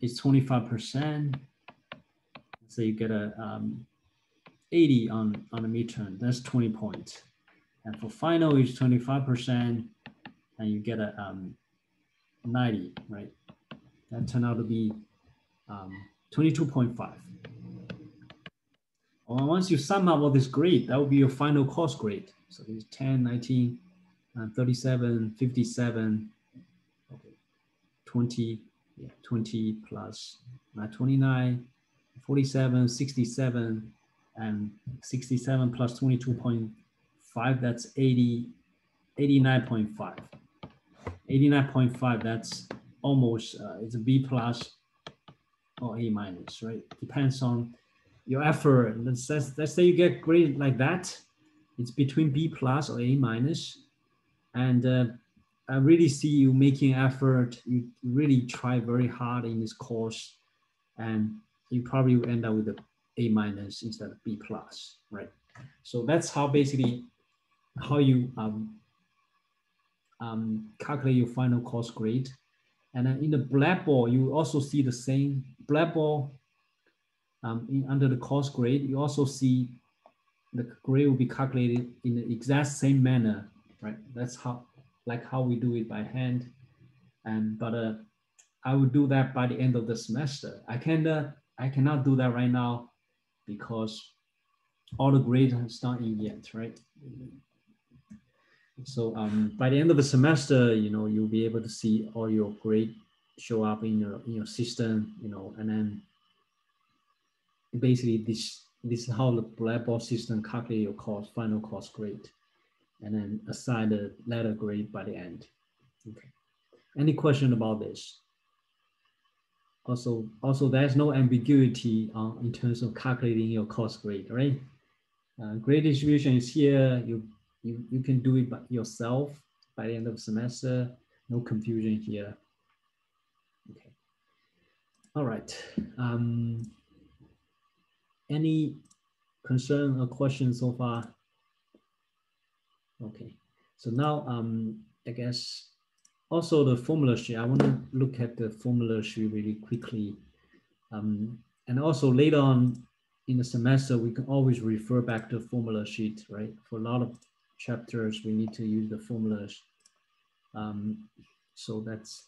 is 25%. So you get a um, 80 on, on a midterm, that's 20 points. And for final is 25% and you get a um, 90, right? That turned out to be um, 22.5. Once you sum up all this grade, that will be your final course grade. So it's 10, 19, uh, 37, 57, okay, 20, yeah, 20 plus uh, 29, 47, 67, and 67 plus 22.5, that's 80, 89.5. 89.5, that's almost, uh, it's a B plus or A minus, right? Depends on your effort. Let's, let's, let's say you get grade like that, it's between B plus or A minus. And uh, I really see you making effort. You really try very hard in this course and you probably will end up with a A minus instead of B plus, right? So that's how basically how you um, um, calculate your final course grade. And then in the Blackboard, you also see the same Blackboard um, in, under the course grade. You also see the grade will be calculated in the exact same manner, right? That's how, like how we do it by hand. And but uh, I will do that by the end of the semester. I can uh, I cannot do that right now because all the grades has not in yet, right? So um, by the end of the semester, you know, you'll be able to see all your grade show up in your in your system, you know, and then basically this this is how the Blackboard system calculate your course final course grade, and then assign the letter grade by the end. Okay. Any question about this? Also, also there's no ambiguity uh, in terms of calculating your course grade, right? Uh, grade distribution is here. You you, you can do it by yourself by the end of semester. No confusion here. Okay. All right. Um, any concern or question so far? Okay. So now, um, I guess also the formula sheet. I want to look at the formula sheet really quickly. Um, and also later on in the semester, we can always refer back to formula sheet, right? For a lot of chapters, we need to use the formulas. Um, so that's,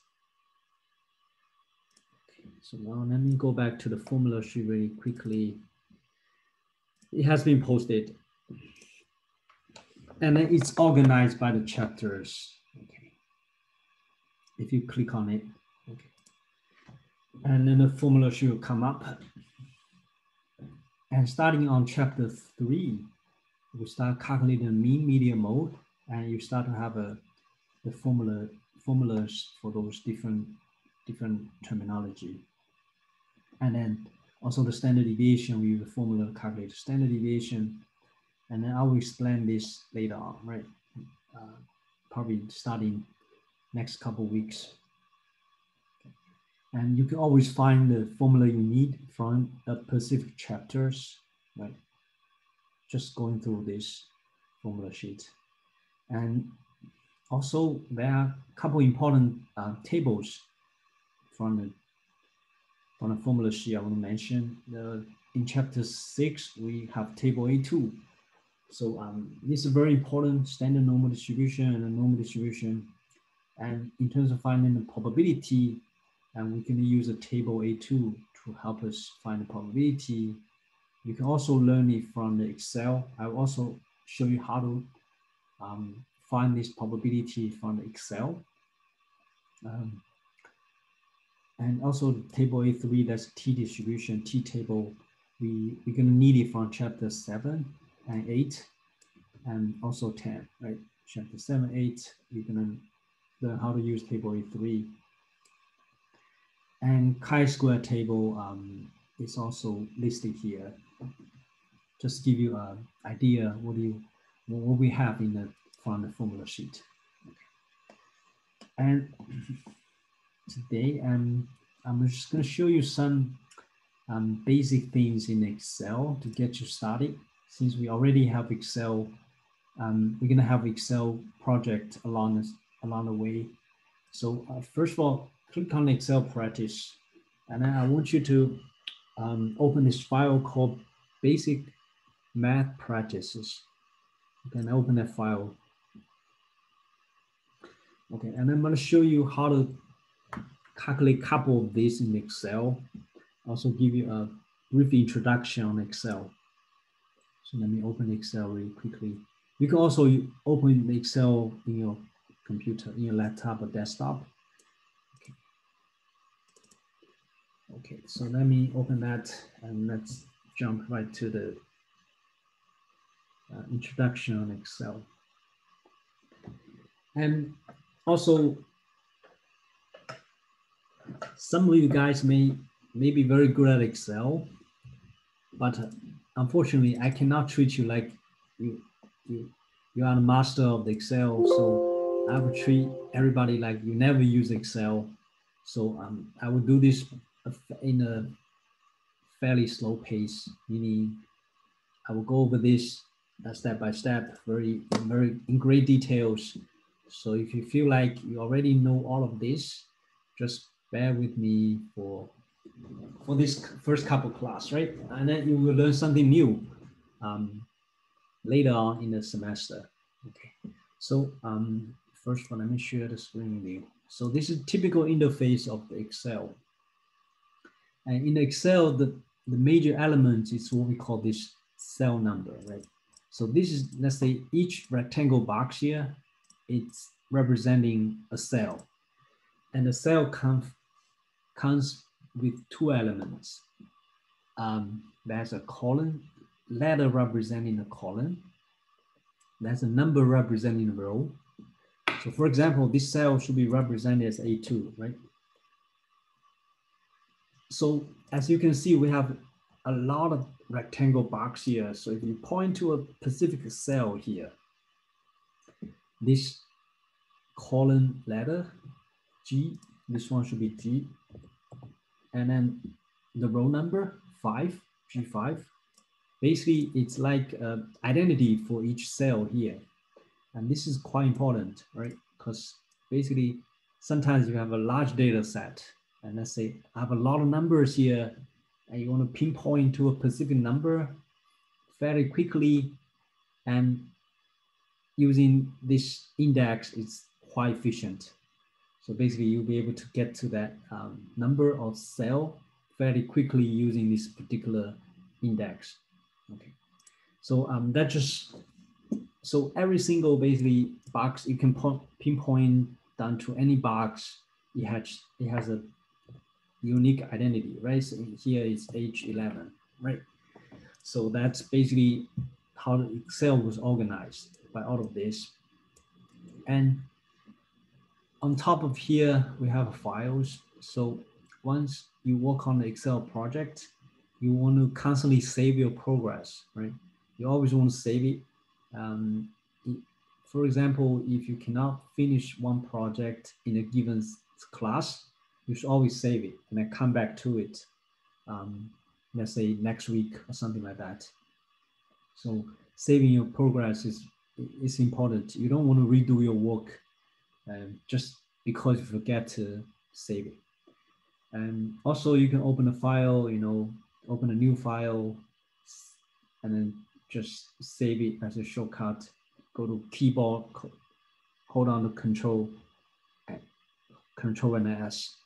okay. So now let me go back to the formula sheet really quickly. It has been posted. And it's organized by the chapters. Okay. If you click on it, okay. And then the formula should come up. And starting on chapter three, we start calculating the mean median mode and you start to have a the formula formulas for those different different terminology and then also the standard deviation we use the formula to calculate standard deviation and then i will explain this later on right uh, probably starting next couple weeks And you can always find the formula you need from the specific chapters, right? Just going through this formula sheet. And also there are a couple important uh, tables from the from the formula sheet I want to mention. The, in chapter six, we have table A2. So um, this is a very important standard normal distribution and a normal distribution. And in terms of finding the probability, and we can use a table A2 to help us find the probability. You can also learn it from the Excel. I'll also show you how to um, find this probability from the Excel. Um, and also table A3, that's T distribution, T table. We, we're gonna need it from chapter seven and eight, and also 10, right? Chapter seven, eight, we're gonna learn how to use table A3. And chi-square table um, is also listed here. Just give you an idea what you what we have in the from the formula sheet. And today um, I'm just going to show you some um, basic things in Excel to get you started. Since we already have Excel, um, we're going to have Excel project along this, along the way. So uh, first of all, click on Excel practice, and then I want you to um, open this file called basic math practices. You can open that file. Okay, and I'm going to show you how to calculate a couple of these in Excel. Also give you a brief introduction on Excel. So let me open Excel really quickly. You can also open Excel in your computer, in your laptop or desktop. Okay. Okay, so let me open that and let's jump right to the uh, introduction on Excel. And also some of you guys may may be very good at Excel, but unfortunately, I cannot treat you like you you you are the master of the Excel. So I would treat everybody like you never use Excel. So um, I will do this in a fairly slow pace, meaning I will go over this uh, step by step, very very in great details. So if you feel like you already know all of this, just bear with me for for this first couple class, right? And then you will learn something new um, later on in the semester. Okay, so um, first one, let me share the screen with you. So this is typical interface of the Excel. And in Excel, the, the major element is what we call this cell number, right? So this is, let's say each rectangle box here, it's representing a cell. And the cell comes comes with two elements. Um, there's a column, letter representing the column. There's a number representing the row. So for example, this cell should be represented as A2, right? So as you can see, we have a lot of rectangle box here. So if you point to a specific cell here, this column letter, G, this one should be G, and then the row number five, G5. Basically, it's like uh, identity for each cell here. And this is quite important, right? Because basically, sometimes you have a large data set. And let's say I have a lot of numbers here, and you want to pinpoint to a specific number fairly quickly. And using this index is quite efficient. So basically you'll be able to get to that um, number of cell fairly quickly using this particular index. Okay, so um, that just, so every single basically box you can pinpoint down to any box, it has, it has a unique identity, right? So here is H 11, right? So that's basically how Excel was organized by all of this. And on top of here, we have files. So once you work on the Excel project, you want to constantly save your progress, right? You always want to save it. Um, for example, if you cannot finish one project in a given class, you should always save it and then come back to it. Um, let's say next week or something like that. So saving your progress is is important. You don't want to redo your work um, just because you forget to save it. And also you can open a file, you know, open a new file and then just save it as a shortcut. Go to keyboard, hold on to control, control and S.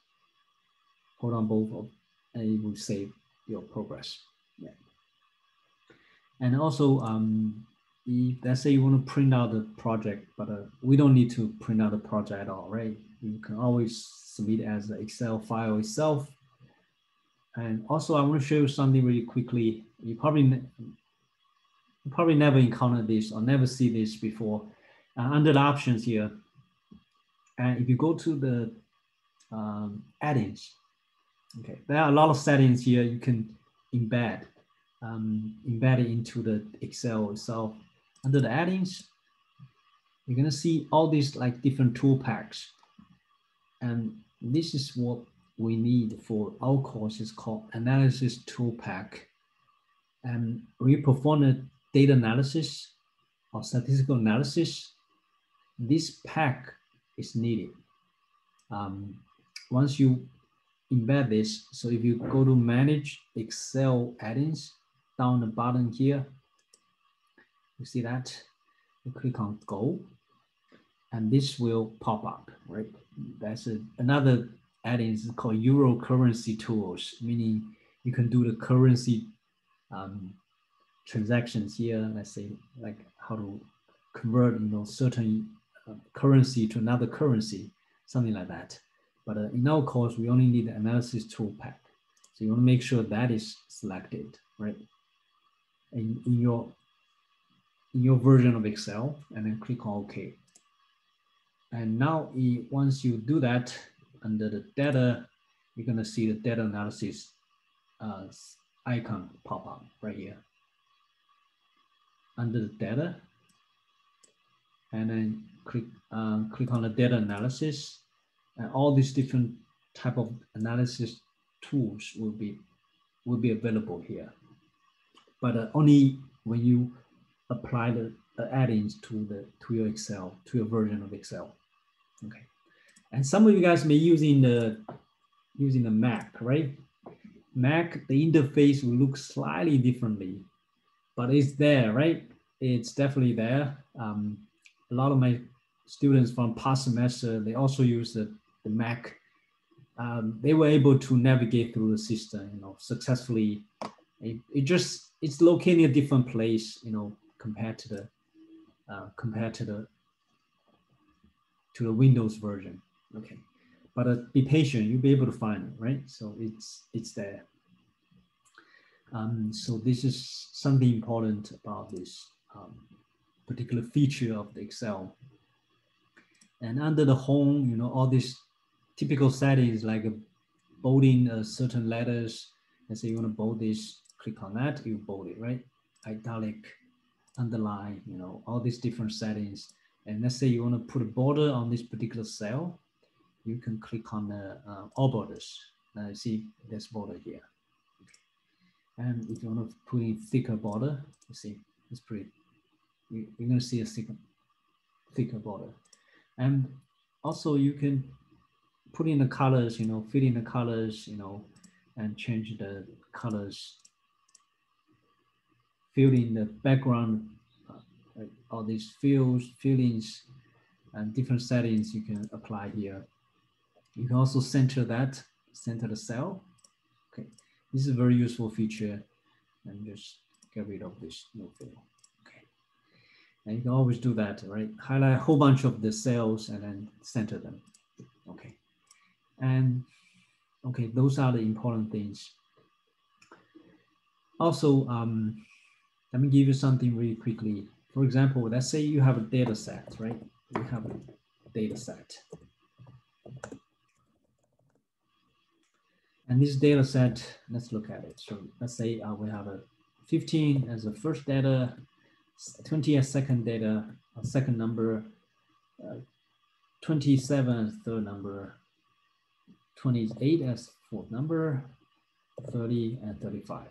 Hold on both of, and it will save your progress. Yeah. And also, um, let's say you want to print out the project, but uh, we don't need to print out the project at all, right? You can always submit as an Excel file itself. And also, I want to show you something really quickly. You probably you probably never encountered this or never see this before. Uh, under the options here, and if you go to the um, add-ins, okay, there are a lot of settings here you can embed, um, embed it into the Excel itself. Under the add-ins, you're gonna see all these like different tool packs. And this is what we need for our course is called analysis ToolPak. And we perform a data analysis or statistical analysis. This pack is needed. Um, once you embed this, so if you go to manage Excel add-ins down the bottom here, you see that? You click on go, and this will pop up, right? That's a, another add-in called Euro currency tools, meaning you can do the currency um, transactions here. Let's say like how to convert, you know, certain uh, currency to another currency, something like that. But uh, in our course, we only need the analysis ToolPak. So you want to make sure that is selected, right? In, in your your version of Excel and then click on OK. And now once you do that, under the data, you're gonna see the data analysis uh, icon pop up right here. Under the data, and then click, uh, click on the data analysis, and all these different type of analysis tools will be, will be available here. But uh, only when you apply the, add-ins to the to your Excel, to your version of Excel. Okay. And some of you guys may using the using the Mac, right? Mac, the interface will look slightly differently, but it's there, right? It's definitely there. Um, a lot of my students from past semester, they also use the, the Mac. Um, they were able to navigate through the system, you know, successfully. It, it just, it's located in a different place, you know, compared to the uh, compared to the to the Windows version. Okay, but uh, be patient. You'll be able to find it, right? So it's it's there. Um, so this is something important about this um, particular feature of the Excel. And under the home, you know, all these typical settings like bolding uh, certain letters. Let's say you want to bold this, click on that, you bold it, right? Italic, underline, you know, all these different settings. And let's say you want to put a border on this particular cell, you can click on the uh, all borders. Now see this border here. And if you want to put in thicker border, you see it's pretty, you, you're going to see a thicker, thicker border. And also you can put in the colors, you know, fill in the colors, you know, and change the colors fill in the background, uh, all these fields, feelings, and different settings you can apply here. You can also center that, center the cell. Okay, this is a very useful feature, and just get rid of this no fill. Okay, and you can always do that, right? Highlight a whole bunch of the cells and then center them. Okay, and okay, those are the important things. Also, um, let me give you something really quickly. For example, let's say you have a data set, right? You have a data set. And this data set, let's look at it. So let's say uh, we have a 15 as the first data, 20 as second data, a second number, uh, 27 as third number, 28 as fourth number, 30 and 35.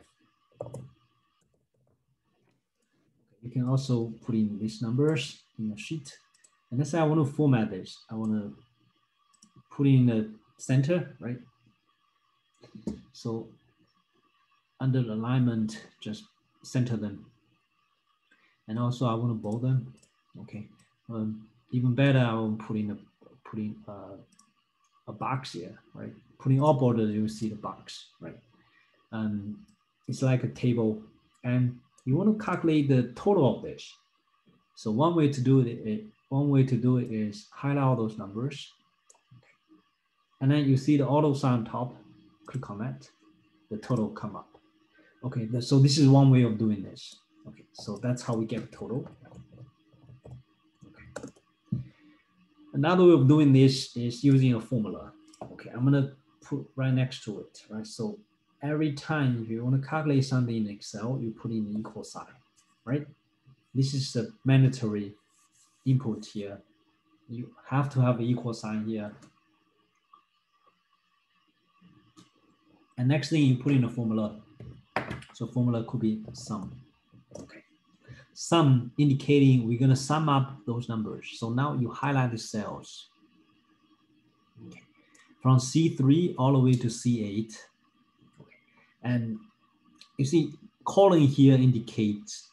You can also put in these numbers in your sheet. And let's say I want to format this. I want to put in the center, right? So under alignment, just center them. And also I want to bold them. Okay. Um, even better, I will put in a put in uh, a box here, right? Putting all borders, you see the box, right? Um, it's like a table, and you want to calculate the total of this. So one way to do it, one way to do it is highlight all those numbers, and then you see the auto sum top. Click on that, the total come up. Okay, so this is one way of doing this. Okay, so that's how we get total. Another way of doing this is using a formula. Okay, I'm gonna put right next to it, right? So every time you want to calculate something in Excel, you put in equal sign, right? This is the mandatory input here. You have to have an equal sign here. And next thing you put in a formula. So formula could be sum. Okay sum indicating we're going to sum up those numbers. So now you highlight the cells. Okay. From C3 all the way to C8. And you see column here indicates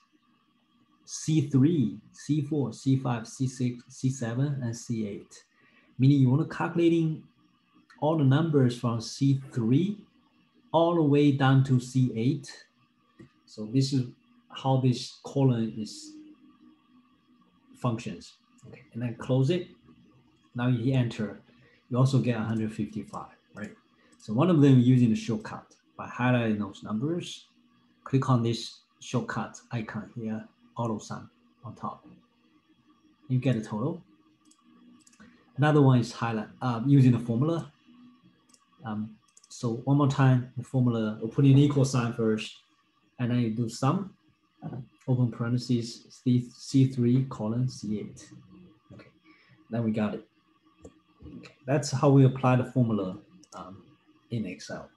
C3, C4, C5, C6, C7, and C8. Meaning you want to calculating all the numbers from C3 all the way down to C8. So this is how this colon is functions. Okay, and then close it. Now you enter, you also get 155, right? So one of them using the shortcut by highlighting those numbers, click on this shortcut icon here, auto sum on top. You get a total. Another one is highlight uh, using the formula. Um, so one more time, the formula, we'll put in equal sign first, and then you do sum, open parentheses, C, C3 colon C8. Okay, then we got it. Okay. That's how we apply the formula um, in Excel.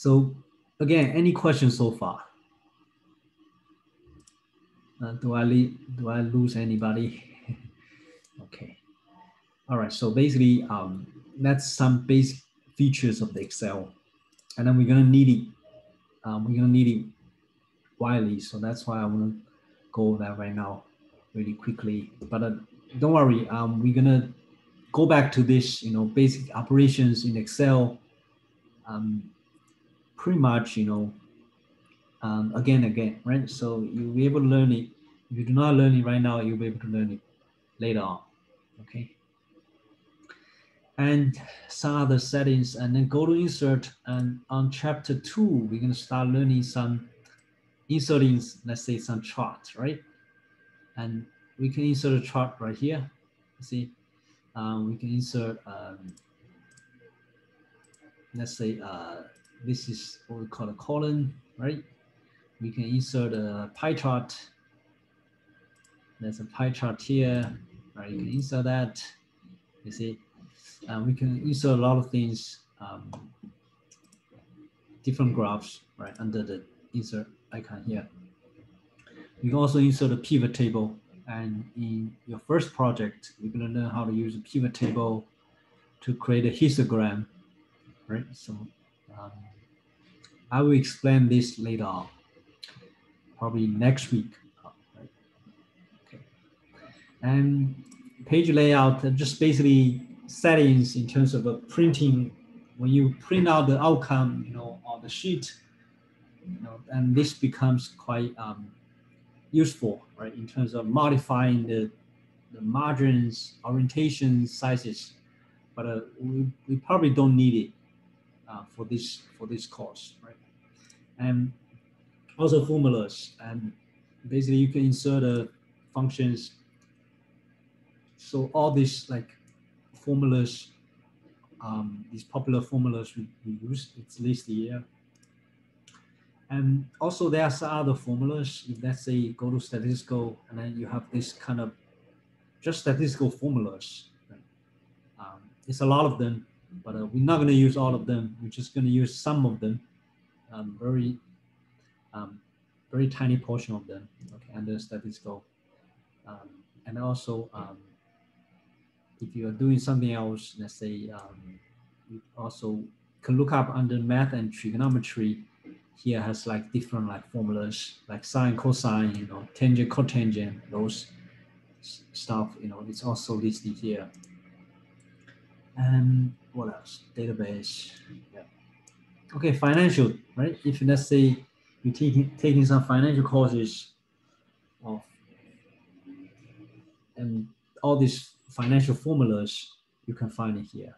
So again, any questions so far? Uh, do I do I lose anybody? okay. All right. So basically, um, that's some basic features of the Excel, and then we're gonna need it. Um, we're gonna need it widely. So that's why I want to go over that right now really quickly. But uh, don't worry, um, we're gonna go back to this, you know, basic operations in Excel. Um, pretty much, you know, um, again, again, right? So you'll be able to learn it. If you do not learn it right now, you'll be able to learn it later on, okay? And some other settings, and then go to insert. And on chapter two, we're gonna start learning some inserting, let's say some chart, right? And we can insert a chart right here. See, um, we can insert, um, let's say uh, this is what we call a column, right? We can insert a pie chart. There's a pie chart here, right? You can insert that, you see. Um, we can insert a lot of things, um, different graphs, right, under the insert icon here. You can also insert a pivot table. And in your first project, you're going to learn how to use a pivot table to create a histogram, right? So um, I will explain this later on, probably next week. Okay. And page layout, just basically settings in terms of a printing. When you print out the outcome, you know, on the sheet, you know, and this becomes quite um, useful, right, in terms of modifying the, the margins, orientation, sizes, but uh, we, we probably don't need it uh, for this for this course, right? And also formulas, and basically you can insert uh, functions. So all these like formulas, um, these popular formulas we, we use, it's listed here. And also there are some other formulas. If let's say you go to statistical and then you have this kind of just statistical formulas. Um, it's a lot of them. But uh, we're not going to use all of them. We're just going to use some of them, um, very, um, very tiny portion of them. Okay, under statistical, um, and also um, if you are doing something else, let's say um, you also can look up under math and trigonometry. Here has like different like formulas like sine, cosine, you know, tangent, cotangent, those stuff. You know, it's also listed here. And what else? Database. Yeah. Okay, financial, right? If let's say you're taking taking some financial courses of and all these financial formulas, you can find it here.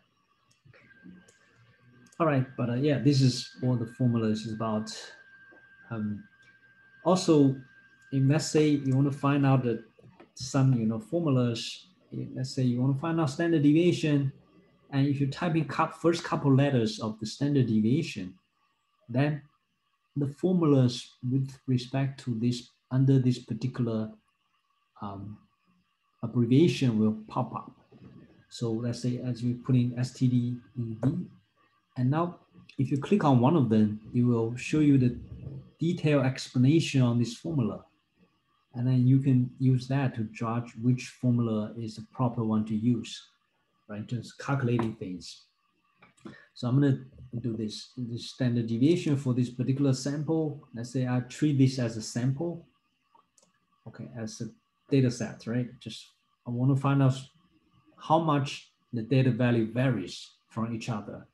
All right, but uh, yeah, this is what the formulas is about. Um, also, if let's say you want to find out that some you know formulas, let's say you want to find out standard deviation, and if you type in first couple letters of the standard deviation, then the formulas with respect to this under this particular um, abbreviation will pop up. So let's say as you put in STDEV, and now if you click on one of them, it will show you the detailed explanation on this formula. And then you can use that to judge which formula is the proper one to use right? Just calculating things. So I'm gonna do this, this standard deviation for this particular sample. Let's say I treat this as a sample, okay, as a data set, right? Just I wanna find out how much the data value varies from each other.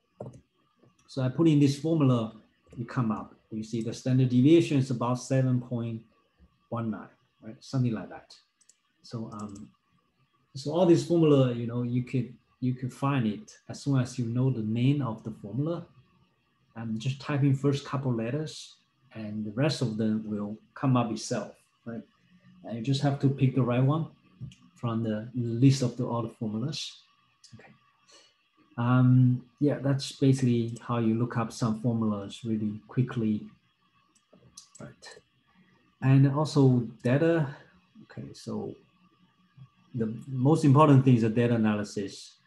So I put in this formula, you come up. You see the standard deviation is about 7.19, right? Something like that. So um, so all this formula, you know, you could you can find it as soon as you know the name of the formula and just type in first couple letters and the rest of them will come up itself, right? And you just have to pick the right one from the list of the all the formulas. Okay. Um, yeah, that's basically how you look up some formulas really quickly. Right. And also data. Okay, so the most important thing is the data analysis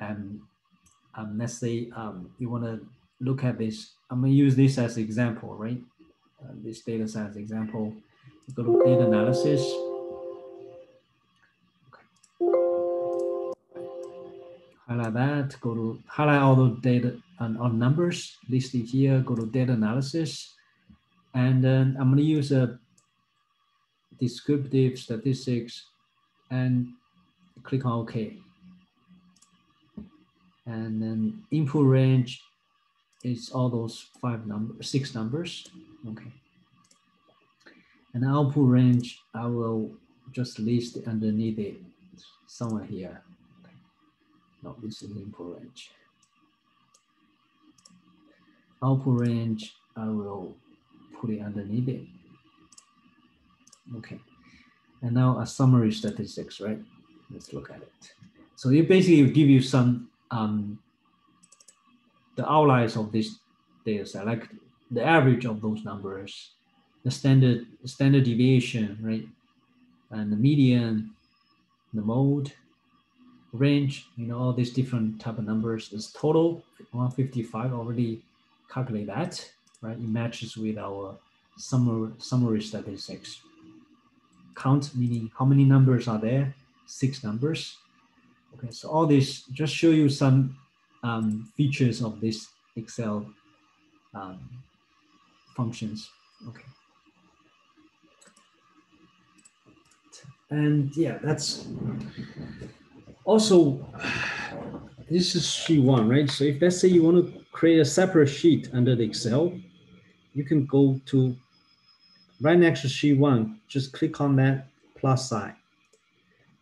and um, let's say um, you want to look at this. I'm going to use this as example, right? Uh, this data set as example. Go to data analysis. Highlight that, go to highlight all the data and all numbers listed here, go to data analysis. And then I'm going to use a descriptive statistics and click on OK and then input range is all those five numbers, six numbers. Okay. And output range, I will just list underneath it somewhere here. Okay. No, this is input range. Output range, I will put it underneath it. Okay. And now a summary statistics, right? Let's look at it. So it basically give you some um, the outliers of this data set, like the average of those numbers, the standard standard deviation, right, and the median, the mode, range, you know, all these different type of numbers. This total 155 already calculate that, right? It matches with our summary summary statistics. Count meaning how many numbers are there? Six numbers. Okay, so all this just show you some um, features of this Excel um, functions. Okay. And yeah, that's also, this is sheet one, right? So if let's say you want to create a separate sheet under the Excel, you can go to right next to sheet one, just click on that plus sign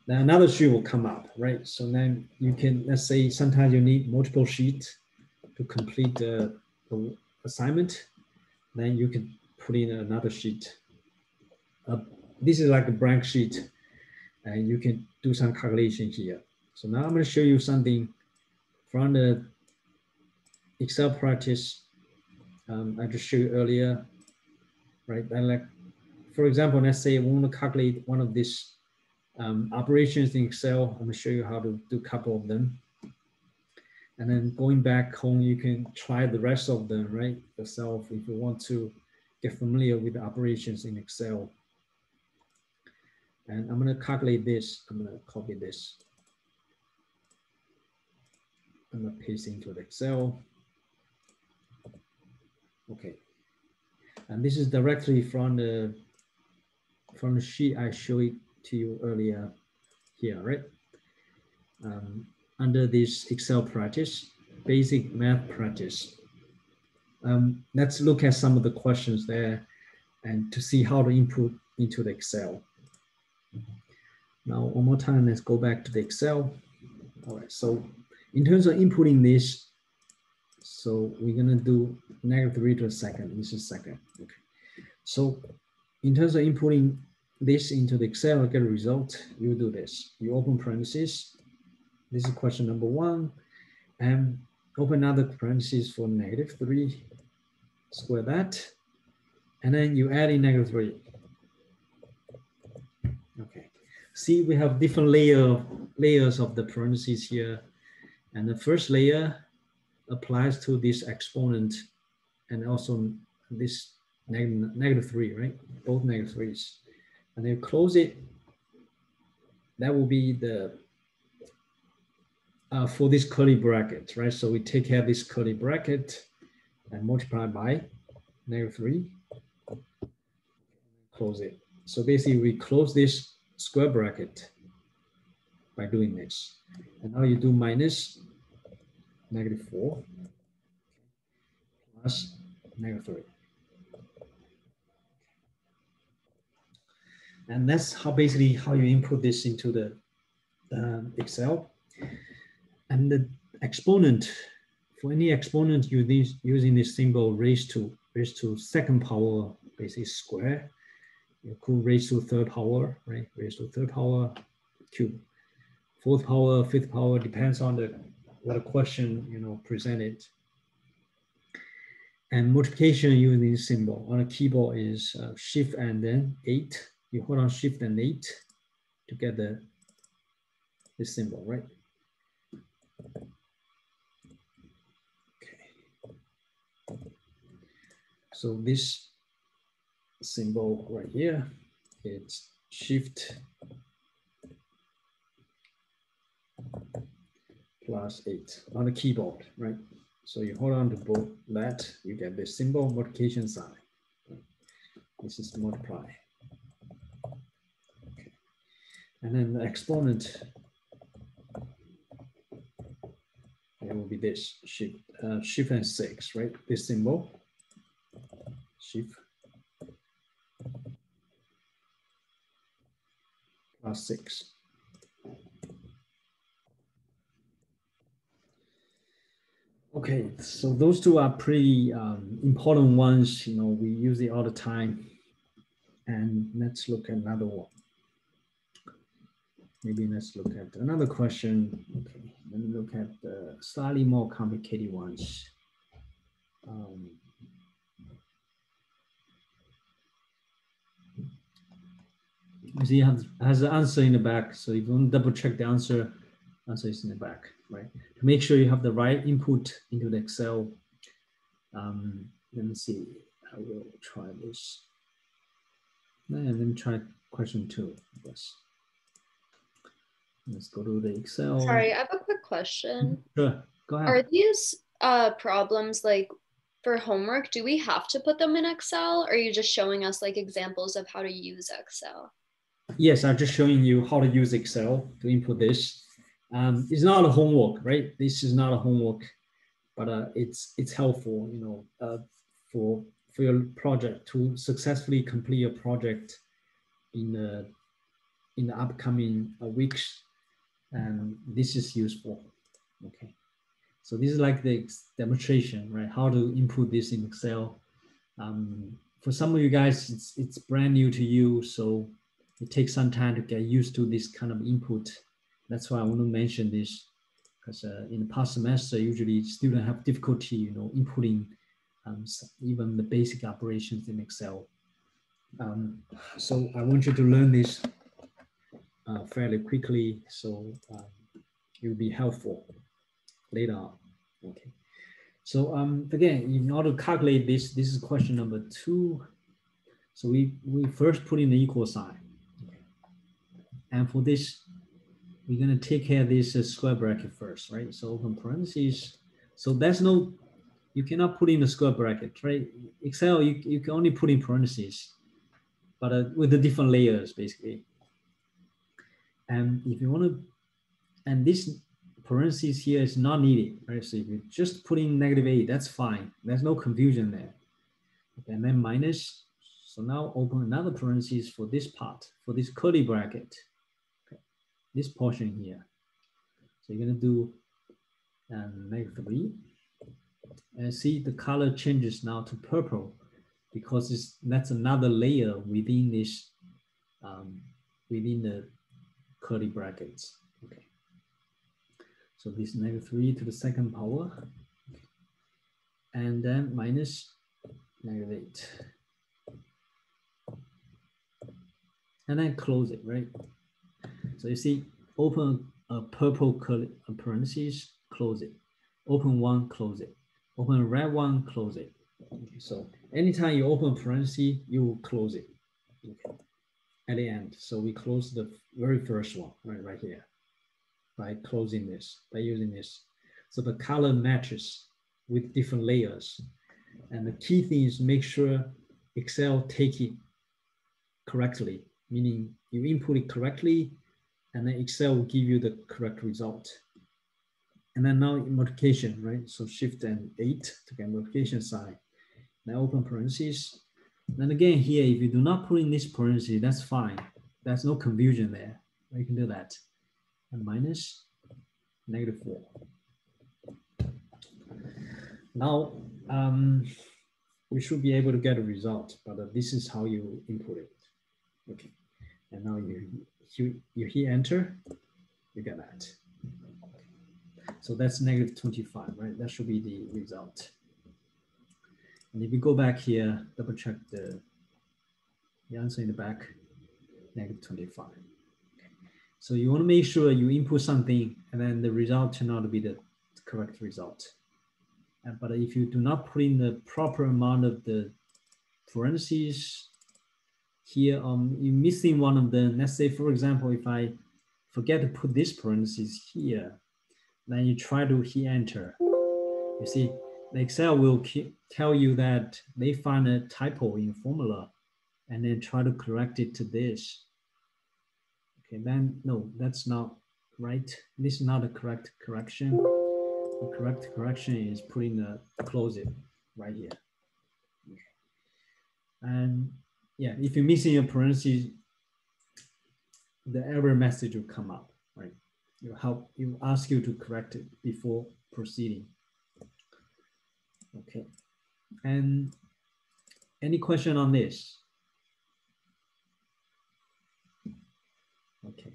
then another sheet will come up, right? So then you can, let's say sometimes you need multiple sheets to complete the, the assignment. Then you can put in another sheet. Uh, this is like a blank sheet and you can do some calculation here. So now I'm gonna show you something from the Excel practice um, I just showed you earlier, right? And like, for example, let's say we want to calculate one of these um, operations in Excel. I'm gonna show you how to do a couple of them. And then going back home, you can try the rest of them, right? Yourself, if you want to get familiar with the operations in Excel. And I'm gonna calculate this, I'm gonna copy this. I'm gonna paste into Excel. Okay. And this is directly from the from the sheet I showed to you earlier here, right? Um, under this Excel practice, basic math practice. Um, let's look at some of the questions there and to see how to input into the Excel. Now, one more time, let's go back to the Excel. All right, so in terms of inputting this, so we're gonna do negative three to a second, this is second, okay. So in terms of inputting this into the Excel, get a result, you do this. You open parentheses. This is question number one. And open another parentheses for negative three, square that. And then you add in negative three. Okay. See, we have different layer layers of the parentheses here. And the first layer applies to this exponent and also this negative, negative three, right? Both negative threes. And then close it. That will be the, uh, for this curly bracket, right? So we take care of this curly bracket and multiply by negative three, close it. So basically we close this square bracket by doing this. And now you do minus negative four plus negative three. And that's how basically how you input this into the Excel. And the exponent, for any exponent you using this symbol raised to raised to second power, basically square. You could raise to third power, right? Raised to third power cube. Fourth power, fifth power, depends on the what a question you know presented. And multiplication using this symbol on a keyboard is uh, shift and then eight you hold on shift and eight to get the this symbol, right? Okay. So this symbol right here, it's shift plus eight on the keyboard, right? So you hold on to both that, you get the symbol multiplication sign. This is multiply. And then the exponent, it will be this shift, uh, shift and six, right? This symbol, shift plus six. Okay, so those two are pretty um, important ones. You know, we use it all the time. And let's look at another one maybe let's look at another question. Okay, let me look at the slightly more complicated ones. Um, see, it has the answer in the back. So if you want to double check the answer, answer is in the back, right? To make sure you have the right input into the Excel. Um, let me see, I will try this. And me try question two, I guess. Let's go to the Excel. Sorry, I have a quick question. Sure, go ahead. Are these uh, problems like for homework? Do we have to put them in Excel, or are you just showing us like examples of how to use Excel? Yes, I'm just showing you how to use Excel to input this. Um, it's not a homework, right? This is not a homework, but uh, it's it's helpful, you know, uh, for for your project to successfully complete your project in the in the upcoming uh, weeks and this is useful. Okay, so this is like the demonstration, right? How to input this in Excel. Um, for some of you guys, it's it's brand new to you, so it takes some time to get used to this kind of input. That's why I want to mention this, because uh, in the past semester, usually students have difficulty, you know, inputting um, even the basic operations in Excel. Um, so I want you to learn this uh, fairly quickly, so um, it will be helpful later on. Okay. So um, again, in order to calculate this, this is question number two. So we, we first put in the equal sign. And for this, we're gonna take care of this uh, square bracket first, right? So open parentheses. So there's no, you cannot put in a square bracket, right? Excel, you, you can only put in parentheses, but uh, with the different layers, basically. And if you wanna, and this parentheses here is not needed, right? So if you just put in negative eight, that's fine. There's no confusion there. Okay, and then minus, so now open another parentheses for this part, for this curly bracket this portion here. So you're gonna do um, negative three. And see the color changes now to purple because it's, that's another layer within this, um, within the curly brackets. Okay. So this negative three to the second power. And then minus negative eight. And then close it, right? So you see, open a purple curly uh, parentheses, close it. Open one, close it. Open a red one, close it. Okay, so anytime you open parentheses, you will close it. Okay. At the end, so we close the very first one, right, right here, by closing this, by using this. So the color matches with different layers. And the key thing is make sure Excel take it correctly, meaning you input it correctly and then Excel will give you the correct result. And then now multiplication, right? So shift and eight to get multiplication sign. Now open parentheses. Then again here, if you do not put in this parenthesis, that's fine. There's no confusion there. You can do that. And minus negative four. Now, um, we should be able to get a result, but uh, this is how you input it. Okay, and now you you, you hit enter, you get that. So that's negative 25, right? That should be the result. And if you go back here, double check the, the answer in the back, negative 25. Okay. So you want to make sure you input something and then the result turn out to be the correct result. But if you do not put in the proper amount of the parentheses here um, you're missing one of them. Let's say, for example, if I forget to put this parentheses here, then you try to hit enter. You see, Excel will tell you that they find a typo in formula and then try to correct it to this. Okay, then no, that's not right. This is not a correct correction. The correct correction is putting the close it right here. And yeah, if you're missing a parenthesis, the error message will come up, right? It will help, it will ask you to correct it before proceeding. Okay, and any question on this? Okay,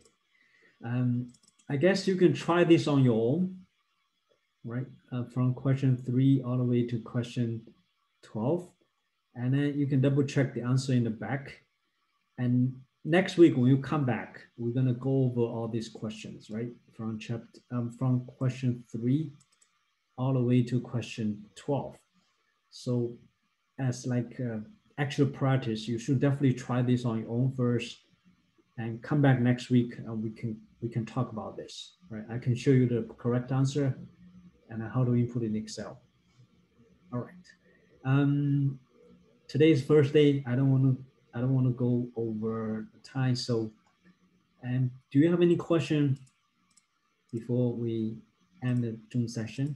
um, I guess you can try this on your own, right? Uh, from question three all the way to question 12. And then you can double check the answer in the back. And next week when you come back, we're gonna go over all these questions, right? From chapter, um, from question three all the way to question 12. So as like uh, actual practice, you should definitely try this on your own first and come back next week and we can we can talk about this, right? I can show you the correct answer and how to input in Excel. All right. Um, today's first day. I don't want to I don't want to go over time. So, and do you have any question before we end the Zoom session?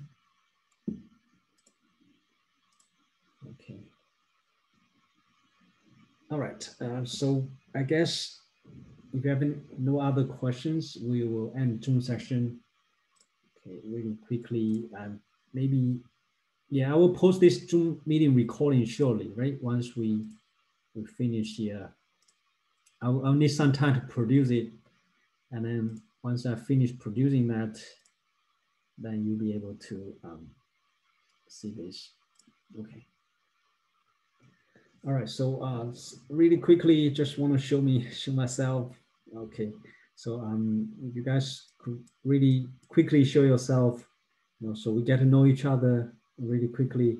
Okay. All right. Uh, so I guess if you have any, no other questions, we will end Zoom session. Okay, really quickly. Um, maybe yeah, I will post this Zoom meeting recording shortly, right? Once we we finish here. I'll, I'll need some time to produce it. And then once I finish producing that, then you'll be able to um, see this. Okay. All right, so uh, really quickly, just want to show me, show myself. Okay, so um, you guys could really quickly show yourself you know, so we get to know each other really quickly.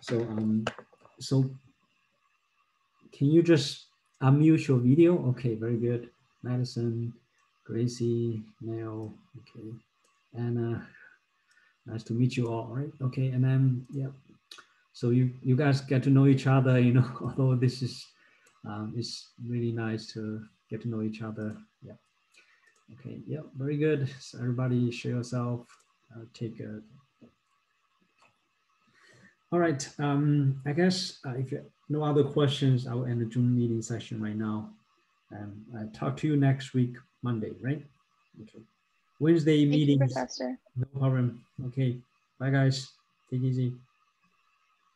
So um, so can you just unmute your video? Okay, very good. Madison, Gracie, Neil, okay, Anna. Nice to meet you all, all. Right? Okay, and then yeah. So you you guys get to know each other. You know, although this is um, it's really nice to get to know each other. Yeah. Okay. Yeah. Very good. So everybody, share yourself. Uh, take a. All right. Um, I guess uh, if you no other questions, I will end the Zoom meeting session right now. Um, I talk to you next week, Monday, right? Okay. Wednesday. Professor. No problem. Okay. Bye, guys. Take it easy.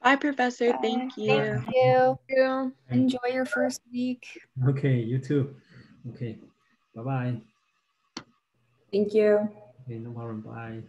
Bye, Professor. Bye. Thank you. Thank you. Yeah. Enjoy your first week. Okay. You too. Okay. Bye bye. Thank you. Okay. No problem. Bye.